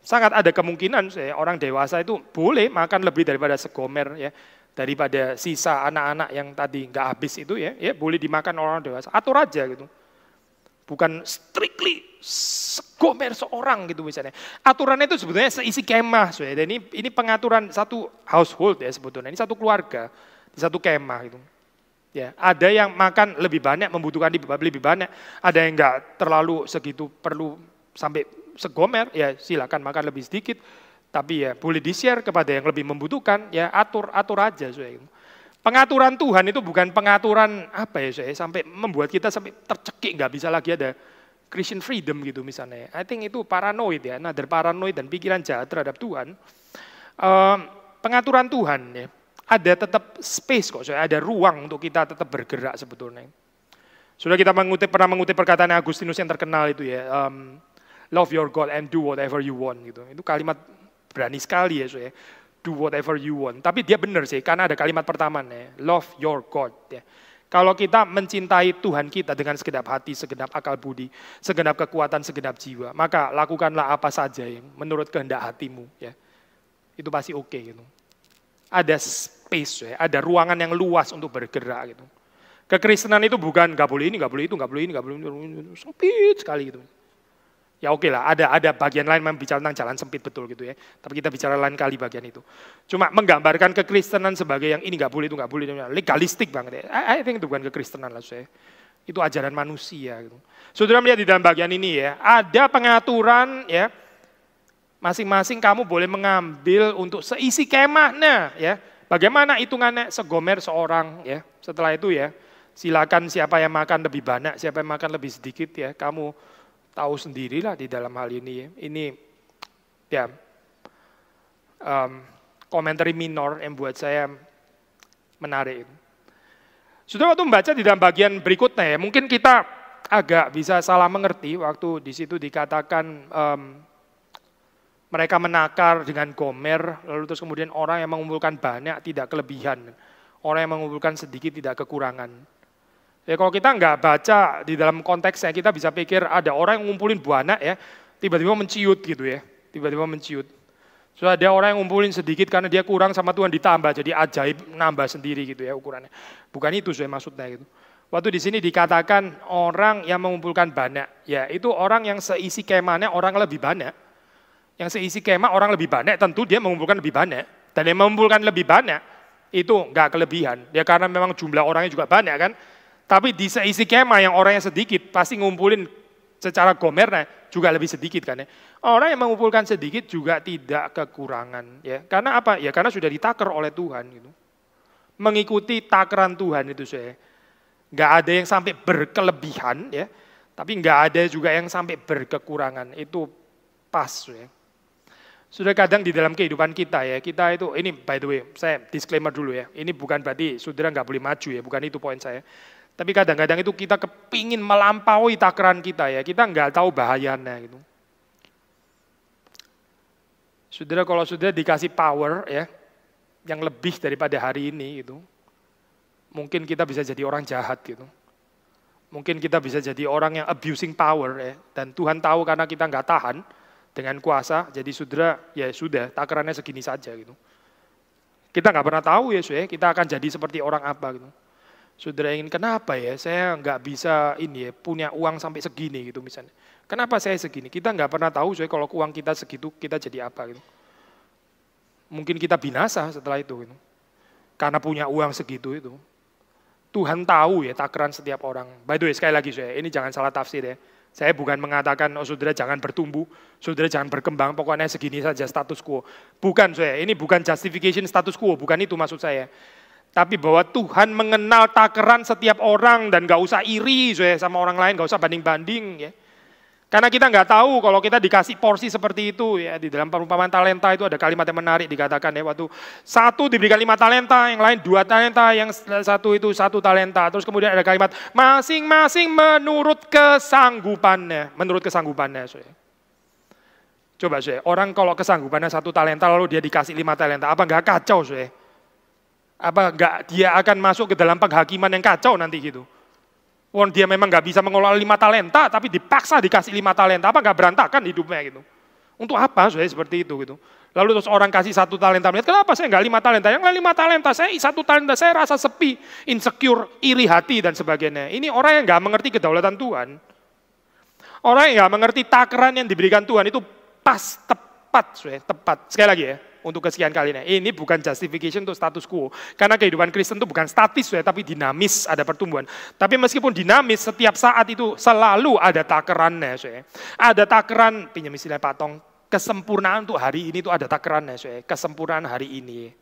sangat ada kemungkinan ya, orang dewasa itu boleh makan lebih daripada segomer ya daripada sisa anak-anak yang tadi nggak habis itu ya, ya boleh dimakan orang dewasa. Atur aja gitu. Bukan strictly segomer seorang gitu misalnya. Aturannya itu sebetulnya seisi kemah. So, ya. Dan ini ini pengaturan satu household ya sebetulnya. Ini satu keluarga, satu kemah gitu. Ya, ada yang makan lebih banyak, membutuhkan lebih banyak. Ada yang enggak terlalu segitu perlu sampai segomer, ya silakan makan lebih sedikit. Tapi ya boleh di-share kepada yang lebih membutuhkan, ya atur atur aja. Saya. Pengaturan Tuhan itu bukan pengaturan apa ya saya sampai membuat kita sampai tercekik nggak bisa lagi ada Christian freedom gitu misalnya. I think itu paranoid ya, nader paranoid dan pikiran jahat terhadap Tuhan. Uh, pengaturan Tuhan ya, ada tetap space kok, ada ruang untuk kita tetap bergerak sebetulnya. Sudah kita mengutip pernah mengutip perkataan Agustinus yang terkenal itu ya, um, love your God and do whatever you want gitu. Itu kalimat berani sekali ya, ya. Do whatever you want. Tapi dia benar sih, karena ada kalimat pertama nih, love your God. Ya. Kalau kita mencintai Tuhan kita dengan segenap hati, segenap akal budi, segenap kekuatan, segenap jiwa, maka lakukanlah apa saja yang menurut kehendak hatimu. Ya. Itu pasti oke okay, gitu. Ada space, ya, ada ruangan yang luas untuk bergerak gitu. Kekristenan itu bukan nggak boleh ini, nggak boleh itu, nggak boleh ini, nggak boleh ini, sempit sekali gitu. Ya oke okay lah, ada ada bagian lain yang bicara tentang jalan sempit betul gitu ya. Tapi kita bicara lain kali bagian itu. Cuma menggambarkan kekristenan sebagai yang ini nggak boleh itu nggak boleh legalistik banget ya. I, I think itu bukan kekristenan lah saya. Itu ajaran manusia gitu. Saudara melihat di dalam bagian ini ya, ada pengaturan ya. Masing-masing kamu boleh mengambil untuk seisi kemahnya ya Bagaimana hitungannya segomer seorang ya. Setelah itu ya, silakan siapa yang makan lebih banyak, siapa yang makan lebih sedikit ya. Kamu tahu sendirilah di dalam hal ini ya. Ini ya um, komentari minor yang buat saya menarik. Sudah waktu membaca di dalam bagian berikutnya ya, mungkin kita agak bisa salah mengerti waktu di situ dikatakan um, mereka menakar dengan gomer, lalu terus kemudian orang yang mengumpulkan banyak tidak kelebihan. Orang yang mengumpulkan sedikit tidak kekurangan. Ya kalau kita nggak baca di dalam konteksnya, kita bisa pikir ada orang yang ngumpulin banyak ya, tiba-tiba menciut gitu ya, tiba-tiba menciut. So ada orang yang ngumpulin sedikit karena dia kurang sama Tuhan ditambah jadi ajaib nambah sendiri gitu ya ukurannya. Bukan itu saya maksudnya gitu. Waktu di sini dikatakan orang yang mengumpulkan banyak, ya itu orang yang seisi kemahnya orang lebih banyak. Yang seisi kemah orang lebih banyak, tentu dia mengumpulkan lebih banyak. Dan yang mengumpulkan lebih banyak, itu nggak kelebihan. Ya karena memang jumlah orangnya juga banyak kan. Tapi di seisi kemah yang orangnya sedikit, pasti ngumpulin secara gomernya juga lebih sedikit kan ya. Orang yang mengumpulkan sedikit juga tidak kekurangan ya. Karena apa? Ya karena sudah ditakar oleh Tuhan gitu. Mengikuti takaran Tuhan itu saya Nggak ada yang sampai berkelebihan ya, tapi nggak ada juga yang sampai berkekurangan. Itu pas ya. Sudah kadang di dalam kehidupan kita ya, kita itu, ini by the way, saya disclaimer dulu ya, ini bukan berarti saudara nggak boleh maju ya, bukan itu poin saya. Tapi kadang-kadang itu kita kepingin melampaui takaran kita ya, kita nggak tahu bahayanya gitu. Saudara kalau sudah dikasih power ya, yang lebih daripada hari ini itu, mungkin kita bisa jadi orang jahat gitu. Mungkin kita bisa jadi orang yang abusing power ya. Dan Tuhan tahu karena kita nggak tahan dengan kuasa, jadi saudara ya sudah takarannya segini saja gitu. Kita nggak pernah tahu ya, ya kita akan jadi seperti orang apa gitu. Saudara ingin kenapa ya saya nggak bisa ini ya punya uang sampai segini gitu misalnya. Kenapa saya segini? Kita nggak pernah tahu saya kalau uang kita segitu kita jadi apa gitu. Mungkin kita binasa setelah itu gitu. Karena punya uang segitu itu. Tuhan tahu ya takaran setiap orang. By the way, sekali lagi saya, ini jangan salah tafsir ya. Saya bukan mengatakan, oh saudara jangan bertumbuh, saudara jangan berkembang, pokoknya segini saja status quo. Bukan saya, ini bukan justification status quo, bukan itu maksud saya. Tapi bahwa Tuhan mengenal takaran setiap orang dan gak usah iri saya sama orang lain, gak usah banding-banding ya. Karena kita nggak tahu kalau kita dikasih porsi seperti itu ya di dalam perumpamaan talenta itu ada kalimat yang menarik dikatakan ya waktu satu diberikan lima talenta, yang lain dua talenta, yang satu itu satu talenta. Terus kemudian ada kalimat masing-masing menurut kesanggupannya, menurut kesanggupannya. So, Coba saya, orang kalau kesanggupannya satu talenta lalu dia dikasih lima talenta, apa nggak kacau saya? Apa nggak dia akan masuk ke dalam penghakiman yang kacau nanti gitu? Wong dia memang nggak bisa mengelola lima talenta, tapi dipaksa dikasih lima talenta, apa nggak berantakan hidupnya gitu? Untuk apa saya seperti itu gitu? Lalu terus orang kasih satu talenta, melihat kenapa saya nggak lima talenta? Yang lain lima talenta, saya satu talenta, saya rasa sepi, insecure, iri hati dan sebagainya. Ini orang yang nggak mengerti kedaulatan Tuhan. Orang yang nggak mengerti takaran yang diberikan Tuhan itu pas, tepat, saya, tepat. Sekali lagi ya, untuk kesekian kalinya. Ini bukan justification untuk status quo. Karena kehidupan Kristen itu bukan statis ya, tapi dinamis, ada pertumbuhan. Tapi meskipun dinamis, setiap saat itu selalu ada takarannya. Ya. Ada takaran, pinjam istilah patong, kesempurnaan untuk hari ini itu ada takarannya. Ya. Kesempurnaan hari ini.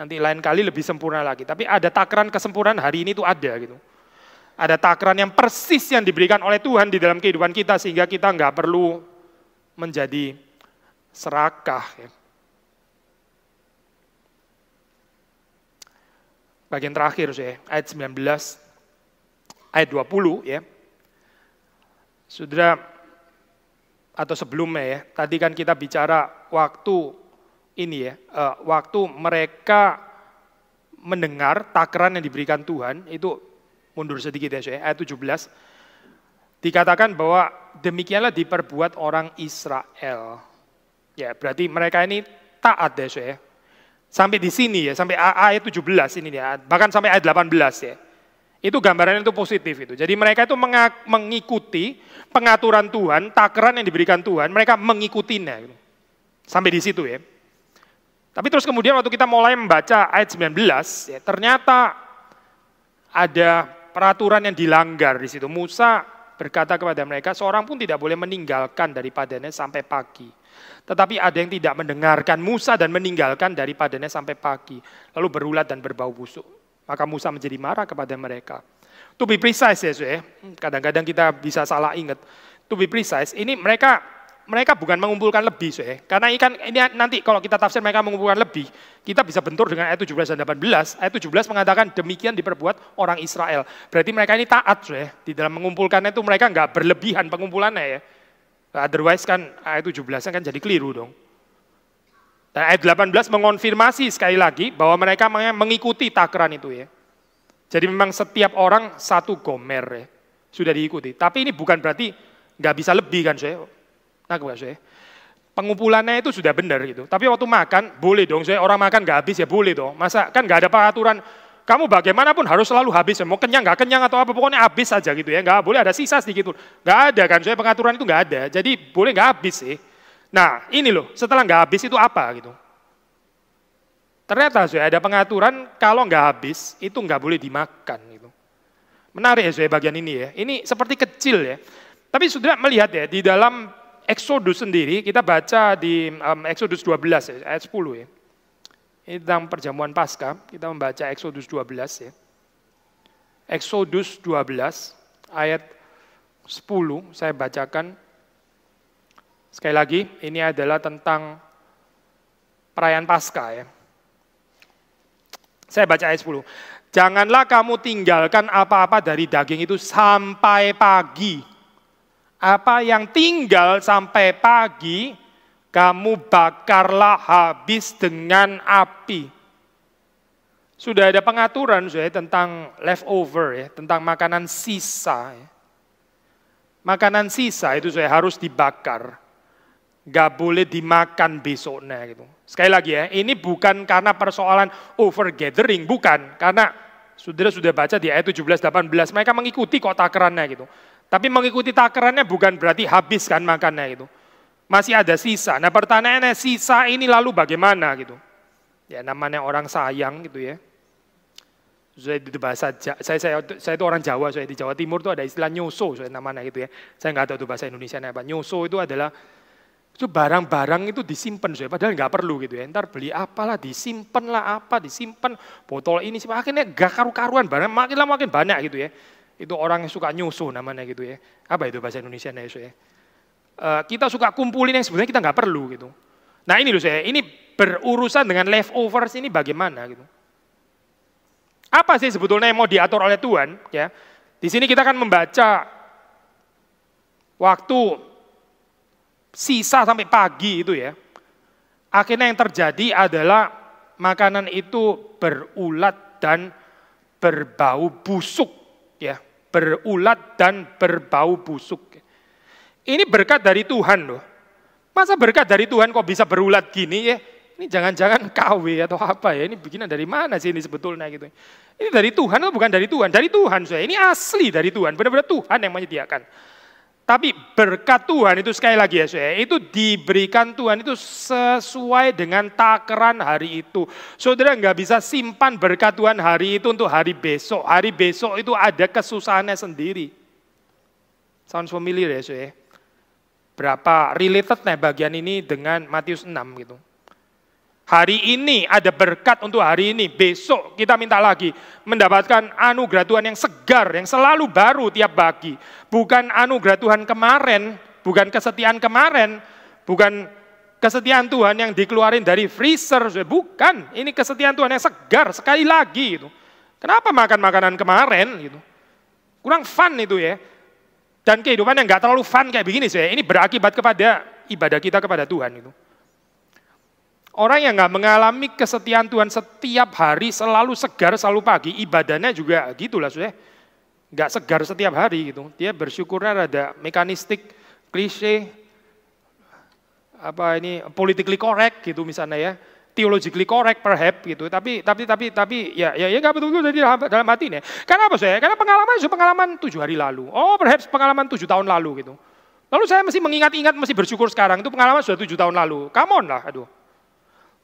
Nanti lain kali lebih sempurna lagi. Tapi ada takaran kesempurnaan hari ini itu ada gitu. Ada takaran yang persis yang diberikan oleh Tuhan di dalam kehidupan kita sehingga kita nggak perlu menjadi serakah. Ya. Bagian terakhir saya, ayat 19, ayat 20 ya. Saudara, atau sebelumnya ya, tadi kan kita bicara waktu ini ya, uh, waktu mereka mendengar takaran yang diberikan Tuhan, itu mundur sedikit ya saya, ayat 17, dikatakan bahwa demikianlah diperbuat orang Israel. Ya, berarti mereka ini taat ya saya, Sampai di sini ya, sampai ayat 17 ini ya, bahkan sampai ayat 18 ya. Itu gambarannya itu positif itu. Jadi mereka itu mengikuti pengaturan Tuhan, takaran yang diberikan Tuhan, mereka mengikutinya. Gitu. Sampai di situ ya. Tapi terus kemudian waktu kita mulai membaca ayat 19, ya, ternyata ada peraturan yang dilanggar di situ. Musa berkata kepada mereka, seorang pun tidak boleh meninggalkan daripadanya sampai pagi. Tetapi ada yang tidak mendengarkan Musa dan meninggalkan daripadanya sampai pagi. Lalu berulat dan berbau busuk. Maka Musa menjadi marah kepada mereka. To be precise ya, ya. kadang-kadang kita bisa salah ingat. To be precise, ini mereka mereka bukan mengumpulkan lebih, ya. karena ikan ini nanti kalau kita tafsir mereka mengumpulkan lebih, kita bisa bentur dengan ayat 17 dan 18. Ayat 17 mengatakan demikian diperbuat orang Israel. Berarti mereka ini taat, ya. di dalam mengumpulkannya itu mereka nggak berlebihan pengumpulannya ya. Otherwise kan ayat 17 kan jadi keliru dong. Dan ayat 18 mengonfirmasi sekali lagi bahwa mereka mengikuti takaran itu ya. Jadi memang setiap orang satu gomer ya. Sudah diikuti. Tapi ini bukan berarti nggak bisa lebih kan saya. Nah, saya. pengumpulannya itu sudah benar gitu. Tapi waktu makan boleh dong, saya orang makan nggak habis ya boleh dong. Masa kan nggak ada peraturan kamu bagaimanapun harus selalu habis, mau kenyang nggak kenyang atau apa, pokoknya habis saja gitu ya, nggak boleh ada sisa sedikit pun. Nggak ada kan, saya pengaturan itu nggak ada, jadi boleh nggak habis sih. Nah ini loh, setelah nggak habis itu apa gitu. Ternyata saya ada pengaturan kalau nggak habis itu nggak boleh dimakan gitu. Menarik ya saya bagian ini ya. Ini seperti kecil ya. Tapi sudah melihat ya di dalam Exodus sendiri kita baca di um, Exodus 12 ya, ayat 10 ya. Ini tentang perjamuan Paskah, kita membaca Exodus 12 ya. Exodus 12 ayat 10 saya bacakan. Sekali lagi, ini adalah tentang perayaan Paskah ya. Saya baca ayat 10. Janganlah kamu tinggalkan apa-apa dari daging itu sampai pagi. Apa yang tinggal sampai pagi, kamu bakarlah habis dengan api. Sudah ada pengaturan saya tentang leftover ya, tentang makanan sisa. Ya. Makanan sisa itu saya harus dibakar. Gak boleh dimakan besoknya gitu. Sekali lagi ya, ini bukan karena persoalan over gathering, bukan. Karena sudah sudah baca di ayat 17-18, mereka mengikuti kok takarannya gitu. Tapi mengikuti takarannya bukan berarti habis kan makannya gitu masih ada sisa. Nah pertanyaannya sisa ini lalu bagaimana gitu? Ya namanya orang sayang gitu ya. Saya itu bahasa saya saya saya itu orang Jawa, saya di Jawa Timur itu ada istilah nyuso, saya namanya gitu ya. Saya nggak tahu itu bahasa Indonesia apa. Nyuso itu adalah itu barang-barang itu disimpan saya padahal nggak perlu gitu ya ntar beli apalah disimpan lah apa disimpan botol ini sih akhirnya gak karu-karuan barang makin lama makin banyak gitu ya itu orang yang suka nyusu namanya gitu ya apa itu bahasa Indonesia nih ya Eh, kita suka kumpulin yang sebenarnya kita nggak perlu gitu. Nah ini loh saya, ini berurusan dengan leftovers ini bagaimana gitu. Apa sih sebetulnya yang mau diatur oleh Tuhan? Ya, di sini kita akan membaca waktu sisa sampai pagi itu ya. Akhirnya yang terjadi adalah makanan itu berulat dan berbau busuk ya, berulat dan berbau busuk. Ini berkat dari Tuhan loh. Masa berkat dari Tuhan kok bisa berulat gini ya? Ini jangan-jangan KW atau apa ya? Ini bikinan dari mana sih ini sebetulnya gitu. Ini dari Tuhan atau bukan dari Tuhan? Dari Tuhan saya. Ini asli dari Tuhan. Benar-benar Tuhan yang menyediakan. Tapi berkat Tuhan itu sekali lagi ya saya, itu diberikan Tuhan itu sesuai dengan takaran hari itu. Saudara nggak bisa simpan berkat Tuhan hari itu untuk hari besok. Hari besok itu ada kesusahannya sendiri. Sounds familiar ya saya berapa related nih bagian ini dengan Matius 6 gitu. Hari ini ada berkat untuk hari ini, besok kita minta lagi mendapatkan anugerah Tuhan yang segar, yang selalu baru tiap pagi. Bukan anugerah Tuhan kemarin, bukan kesetiaan kemarin, bukan kesetiaan Tuhan yang dikeluarin dari freezer, bukan. Ini kesetiaan Tuhan yang segar sekali lagi gitu. Kenapa makan makanan kemarin gitu? Kurang fun itu ya. Dan kehidupan yang nggak terlalu fun kayak begini sih, ini berakibat kepada ibadah kita kepada Tuhan itu. Orang yang nggak mengalami kesetiaan Tuhan setiap hari, selalu segar, selalu pagi, ibadahnya juga gitulah sudah. Nggak segar setiap hari gitu. Dia bersyukurnya ada mekanistik, klise, apa ini politically correct gitu misalnya ya theologically correct perhaps gitu. Tapi tapi tapi tapi ya ya ya nggak betul betul dari dalam hati ini. Karena apa saya? Karena pengalaman itu pengalaman tujuh hari lalu. Oh perhaps pengalaman tujuh tahun lalu gitu. Lalu saya mesti mengingat-ingat mesti bersyukur sekarang. Itu pengalaman sudah tujuh tahun lalu. Come on lah aduh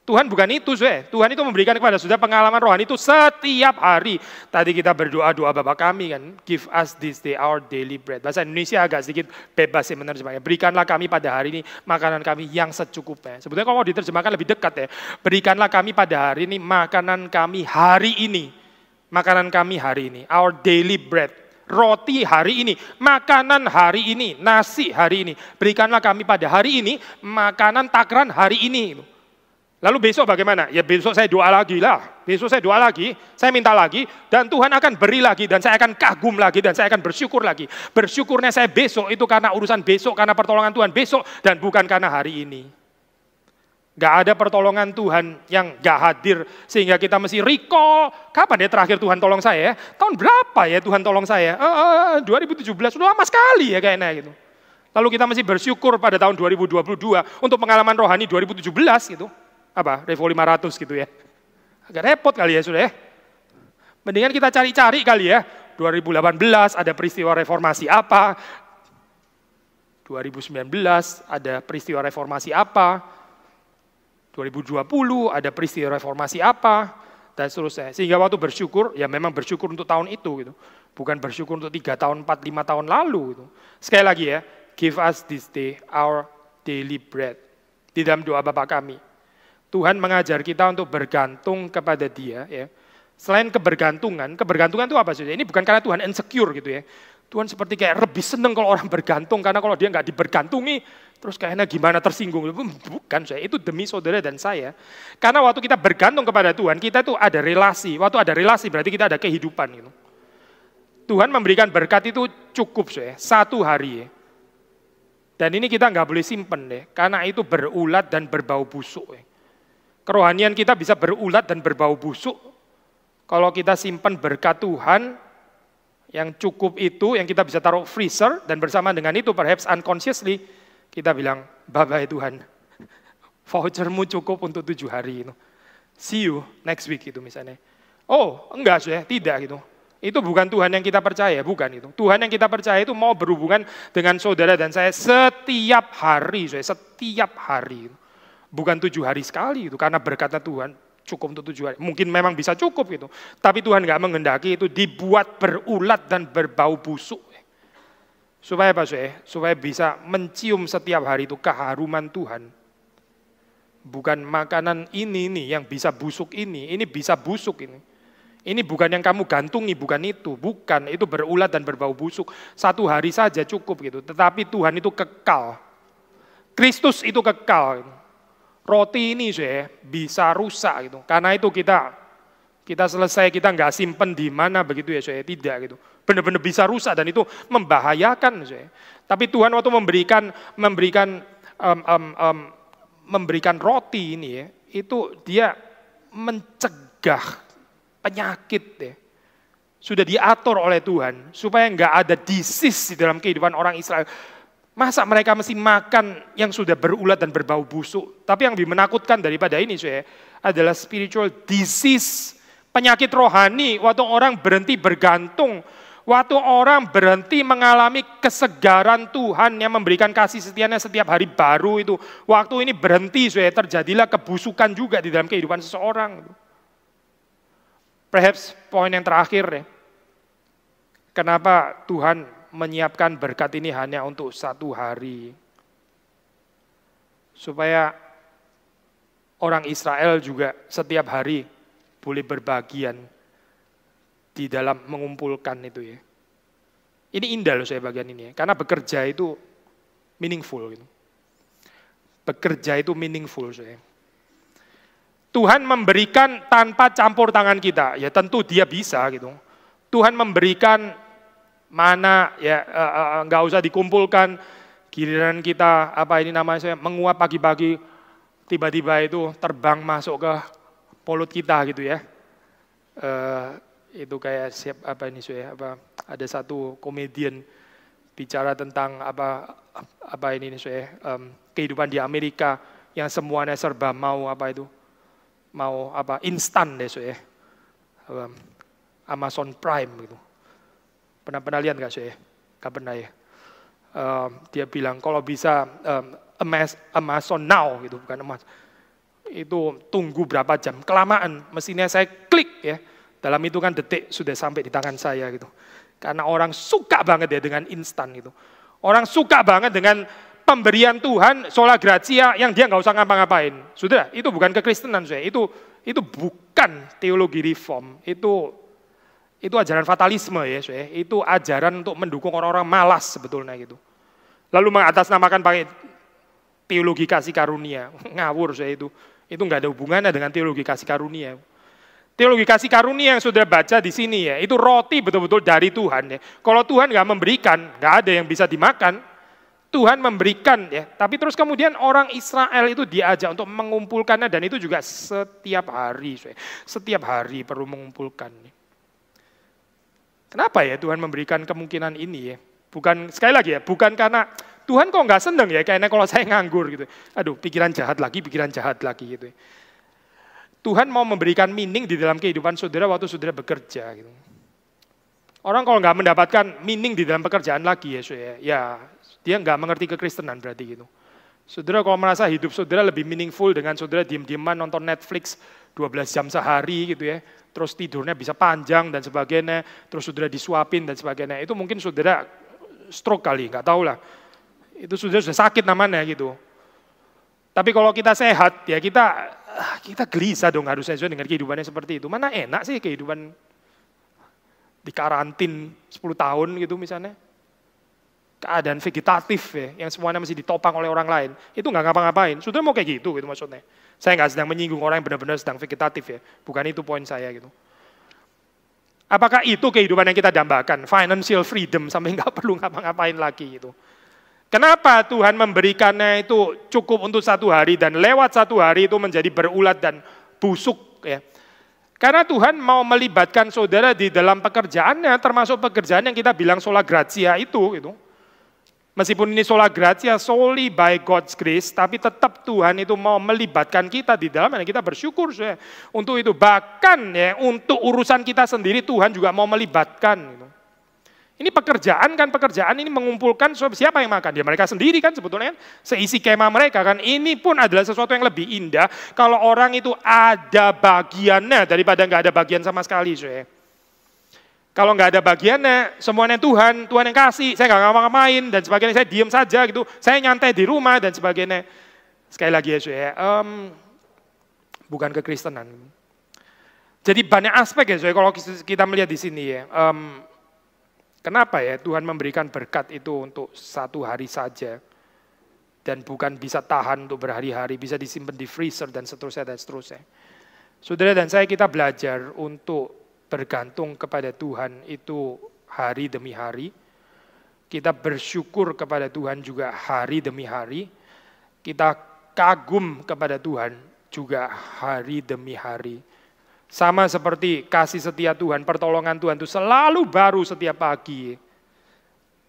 Tuhan bukan itu, saya. Tuhan itu memberikan kepada sudah pengalaman rohani itu setiap hari. Tadi kita berdoa doa Bapak kami kan, give us this day our daily bread. Bahasa Indonesia agak sedikit bebas sih menerjemahnya. Berikanlah kami pada hari ini makanan kami yang secukupnya. Sebetulnya kalau mau diterjemahkan lebih dekat ya. Berikanlah kami pada hari ini makanan kami hari ini. Makanan kami hari ini, our daily bread roti hari ini, makanan hari ini, nasi hari ini. Berikanlah kami pada hari ini makanan takaran hari ini. Lalu besok bagaimana? Ya besok saya doa lagi lah. Besok saya doa lagi, saya minta lagi, dan Tuhan akan beri lagi, dan saya akan kagum lagi, dan saya akan bersyukur lagi. Bersyukurnya saya besok itu karena urusan besok, karena pertolongan Tuhan besok, dan bukan karena hari ini. Gak ada pertolongan Tuhan yang gak hadir, sehingga kita mesti recall, kapan ya terakhir Tuhan tolong saya? Tahun berapa ya Tuhan tolong saya? Uh, uh, 2017, sudah lama sekali ya kayaknya gitu. Lalu kita masih bersyukur pada tahun 2022 untuk pengalaman rohani 2017 gitu. Apa? Revo 500 gitu ya. Agak repot kali ya sudah ya. Mendingan kita cari-cari kali ya. 2018 ada peristiwa reformasi apa, 2019 ada peristiwa reformasi apa, 2020 ada peristiwa reformasi apa, dan seterusnya. Sehingga waktu bersyukur, ya memang bersyukur untuk tahun itu gitu. Bukan bersyukur untuk tiga tahun, empat, lima tahun lalu gitu. Sekali lagi ya, give us this day our daily bread. Di dalam doa Bapak kami. Tuhan mengajar kita untuk bergantung kepada dia ya. Selain kebergantungan, kebergantungan itu apa sih? Ini bukan karena Tuhan insecure gitu ya. Tuhan seperti kayak lebih seneng kalau orang bergantung karena kalau dia nggak dibergantungi terus kayaknya gimana tersinggung. Bukan saya, itu demi saudara dan saya. Karena waktu kita bergantung kepada Tuhan, kita tuh ada relasi. Waktu ada relasi berarti kita ada kehidupan gitu. Tuhan memberikan berkat itu cukup saya, satu hari ya. Dan ini kita nggak boleh simpen deh, karena itu berulat dan berbau busuk. Ya. Kerohanian kita bisa berulat dan berbau busuk kalau kita simpan berkat Tuhan yang cukup itu, yang kita bisa taruh freezer, dan bersama dengan itu, perhaps unconsciously, kita bilang, bye-bye Tuhan, vouchermu cukup untuk tujuh hari itu. See you next week itu misalnya. Oh, enggak sih, tidak gitu. Itu bukan Tuhan yang kita percaya, bukan itu. Tuhan yang kita percaya itu mau berhubungan dengan saudara dan saya setiap hari, saya setiap hari. Bukan tujuh hari sekali itu, karena berkata Tuhan, cukup untuk tujuan. Mungkin memang bisa cukup gitu. Tapi Tuhan nggak mengendaki itu dibuat berulat dan berbau busuk. Supaya apa sih? Supaya bisa mencium setiap hari itu keharuman Tuhan. Bukan makanan ini nih yang bisa busuk ini, ini bisa busuk ini. Ini bukan yang kamu gantungi, bukan itu. Bukan, itu berulat dan berbau busuk. Satu hari saja cukup gitu. Tetapi Tuhan itu kekal. Kristus itu kekal. Roti ini saya bisa rusak gitu. Karena itu kita kita selesai kita nggak simpen di mana begitu ya saya tidak gitu. Benar-benar bisa rusak dan itu membahayakan saya. Tapi Tuhan waktu memberikan memberikan um, um, um, memberikan roti ini ya, itu dia mencegah penyakit ya. Sudah diatur oleh Tuhan supaya nggak ada disease di dalam kehidupan orang Israel Masa mereka mesti makan yang sudah berulat dan berbau busuk? Tapi yang lebih menakutkan daripada ini saya adalah spiritual disease, penyakit rohani waktu orang berhenti bergantung, waktu orang berhenti mengalami kesegaran Tuhan yang memberikan kasih setianya setiap hari baru itu. Waktu ini berhenti saya terjadilah kebusukan juga di dalam kehidupan seseorang. Perhaps poin yang terakhir ya. Kenapa Tuhan menyiapkan berkat ini hanya untuk satu hari. Supaya orang Israel juga setiap hari boleh berbagian di dalam mengumpulkan itu ya. Ini indah loh saya bagian ini ya, karena bekerja itu meaningful gitu. Bekerja itu meaningful saya. Tuhan memberikan tanpa campur tangan kita, ya tentu dia bisa gitu. Tuhan memberikan mana ya uh, uh, nggak usah dikumpulkan. Giliran kita apa ini namanya saya menguap pagi-pagi tiba-tiba itu terbang masuk ke mulut kita gitu ya. Uh, itu kayak siap apa ini saya apa ada satu komedian bicara tentang apa apa ini nih saya um, kehidupan di Amerika yang semuanya serba mau apa itu mau apa instan deh saya um, Amazon Prime gitu Pernah pernah lihat nggak sih? Gak pernah ya. Um, dia bilang kalau bisa um, Amazon now gitu bukan emas itu tunggu berapa jam? Kelamaan mesinnya saya klik ya. Dalam hitungan detik sudah sampai di tangan saya gitu. Karena orang suka banget ya dengan instan gitu. Orang suka banget dengan pemberian Tuhan sola gratia yang dia nggak usah ngapa-ngapain. Sudah itu bukan kekristenan saya itu itu bukan teologi reform. Itu itu ajaran fatalisme ya, ya. Itu ajaran untuk mendukung orang-orang malas sebetulnya gitu. Lalu mengatasnamakan pakai teologi kasih karunia. Ngawur saya itu. Itu nggak ada hubungannya dengan teologi kasih karunia. Teologi kasih karunia yang sudah baca di sini ya, itu roti betul-betul dari Tuhan ya. Kalau Tuhan nggak memberikan, nggak ada yang bisa dimakan. Tuhan memberikan ya, tapi terus kemudian orang Israel itu diajak untuk mengumpulkannya dan itu juga setiap hari, setiap hari perlu mengumpulkan. Kenapa ya Tuhan memberikan kemungkinan ini ya? Bukan sekali lagi ya, bukan karena Tuhan kok nggak seneng ya kayaknya kalau saya nganggur gitu. Aduh, pikiran jahat lagi, pikiran jahat lagi gitu. Tuhan mau memberikan meaning di dalam kehidupan saudara waktu saudara bekerja gitu. Orang kalau nggak mendapatkan meaning di dalam pekerjaan lagi ya, ya, ya dia nggak mengerti kekristenan berarti gitu. Saudara kalau merasa hidup saudara lebih meaningful dengan saudara diem-dieman nonton Netflix 12 jam sehari gitu ya, terus tidurnya bisa panjang dan sebagainya, terus saudara disuapin dan sebagainya, itu mungkin saudara stroke kali, nggak tahu lah. Itu saudara sudah sakit namanya gitu. Tapi kalau kita sehat, ya kita kita gelisah dong harusnya dengan kehidupannya seperti itu. Mana enak sih kehidupan di karantin 10 tahun gitu misalnya. Keadaan vegetatif ya, yang semuanya masih ditopang oleh orang lain. Itu nggak ngapa-ngapain. Sudah mau kayak gitu gitu maksudnya. Saya nggak sedang menyinggung orang yang benar-benar sedang vegetatif ya. Bukan itu poin saya gitu. Apakah itu kehidupan yang kita dambakan? Financial freedom sampai nggak perlu ngapa-ngapain lagi gitu. Kenapa Tuhan memberikannya itu cukup untuk satu hari dan lewat satu hari itu menjadi berulat dan busuk ya. Karena Tuhan mau melibatkan saudara di dalam pekerjaannya, termasuk pekerjaan yang kita bilang sola gratia itu. Gitu. Meskipun ini sola gratia, solely by God's grace, tapi tetap Tuhan itu mau melibatkan kita di dalam, dan kita bersyukur ya, untuk itu. Bahkan ya, untuk urusan kita sendiri Tuhan juga mau melibatkan. Gitu. Ini pekerjaan kan, pekerjaan ini mengumpulkan siapa yang makan? Ya mereka sendiri kan sebetulnya kan, seisi kemah mereka kan. Ini pun adalah sesuatu yang lebih indah kalau orang itu ada bagiannya daripada nggak ada bagian sama sekali. So, ya. Kalau nggak ada bagiannya, semuanya Tuhan, Tuhan yang kasih, saya nggak ngapa-ngapain dan sebagainya, saya diem saja gitu, saya nyantai di rumah dan sebagainya. Sekali lagi ya, so, ya um, bukan kekristenan. Jadi banyak aspek ya, ya kalau kita melihat di sini ya. Um, Kenapa ya Tuhan memberikan berkat itu untuk satu hari saja dan bukan bisa tahan untuk berhari-hari, bisa disimpan di freezer dan seterusnya dan seterusnya. Saudara dan saya kita belajar untuk bergantung kepada Tuhan itu hari demi hari. Kita bersyukur kepada Tuhan juga hari demi hari. Kita kagum kepada Tuhan juga hari demi hari. Sama seperti kasih setia Tuhan, pertolongan Tuhan itu selalu baru setiap pagi.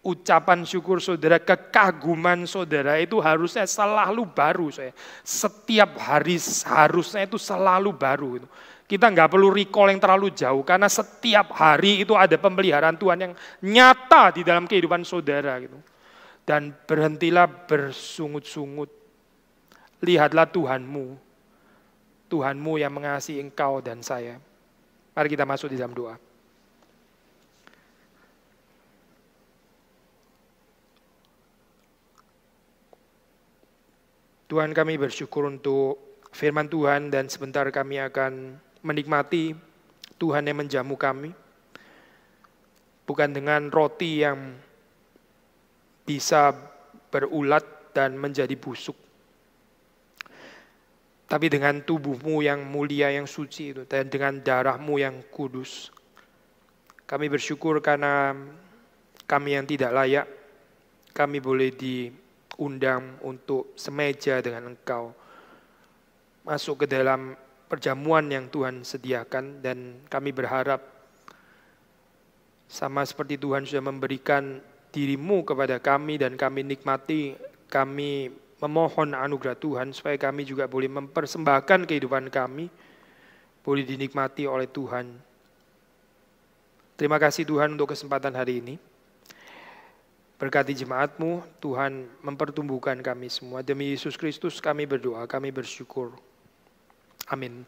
Ucapan syukur saudara, kekaguman saudara itu harusnya selalu baru. Setiap hari harusnya itu selalu baru. Kita nggak perlu recall yang terlalu jauh, karena setiap hari itu ada pemeliharaan Tuhan yang nyata di dalam kehidupan saudara. Gitu. Dan berhentilah bersungut-sungut. Lihatlah Tuhanmu, Tuhanmu yang mengasihi engkau dan saya. Mari kita masuk di dalam doa. Tuhan kami bersyukur untuk firman Tuhan dan sebentar kami akan menikmati Tuhan yang menjamu kami. Bukan dengan roti yang bisa berulat dan menjadi busuk tapi dengan tubuhmu yang mulia, yang suci itu, dan dengan darahmu yang kudus. Kami bersyukur karena kami yang tidak layak, kami boleh diundang untuk semeja dengan engkau. Masuk ke dalam perjamuan yang Tuhan sediakan dan kami berharap sama seperti Tuhan sudah memberikan dirimu kepada kami dan kami nikmati, kami memohon anugerah Tuhan supaya kami juga boleh mempersembahkan kehidupan kami, boleh dinikmati oleh Tuhan. Terima kasih Tuhan untuk kesempatan hari ini. Berkati jemaatmu, Tuhan mempertumbuhkan kami semua. Demi Yesus Kristus kami berdoa, kami bersyukur. Amin.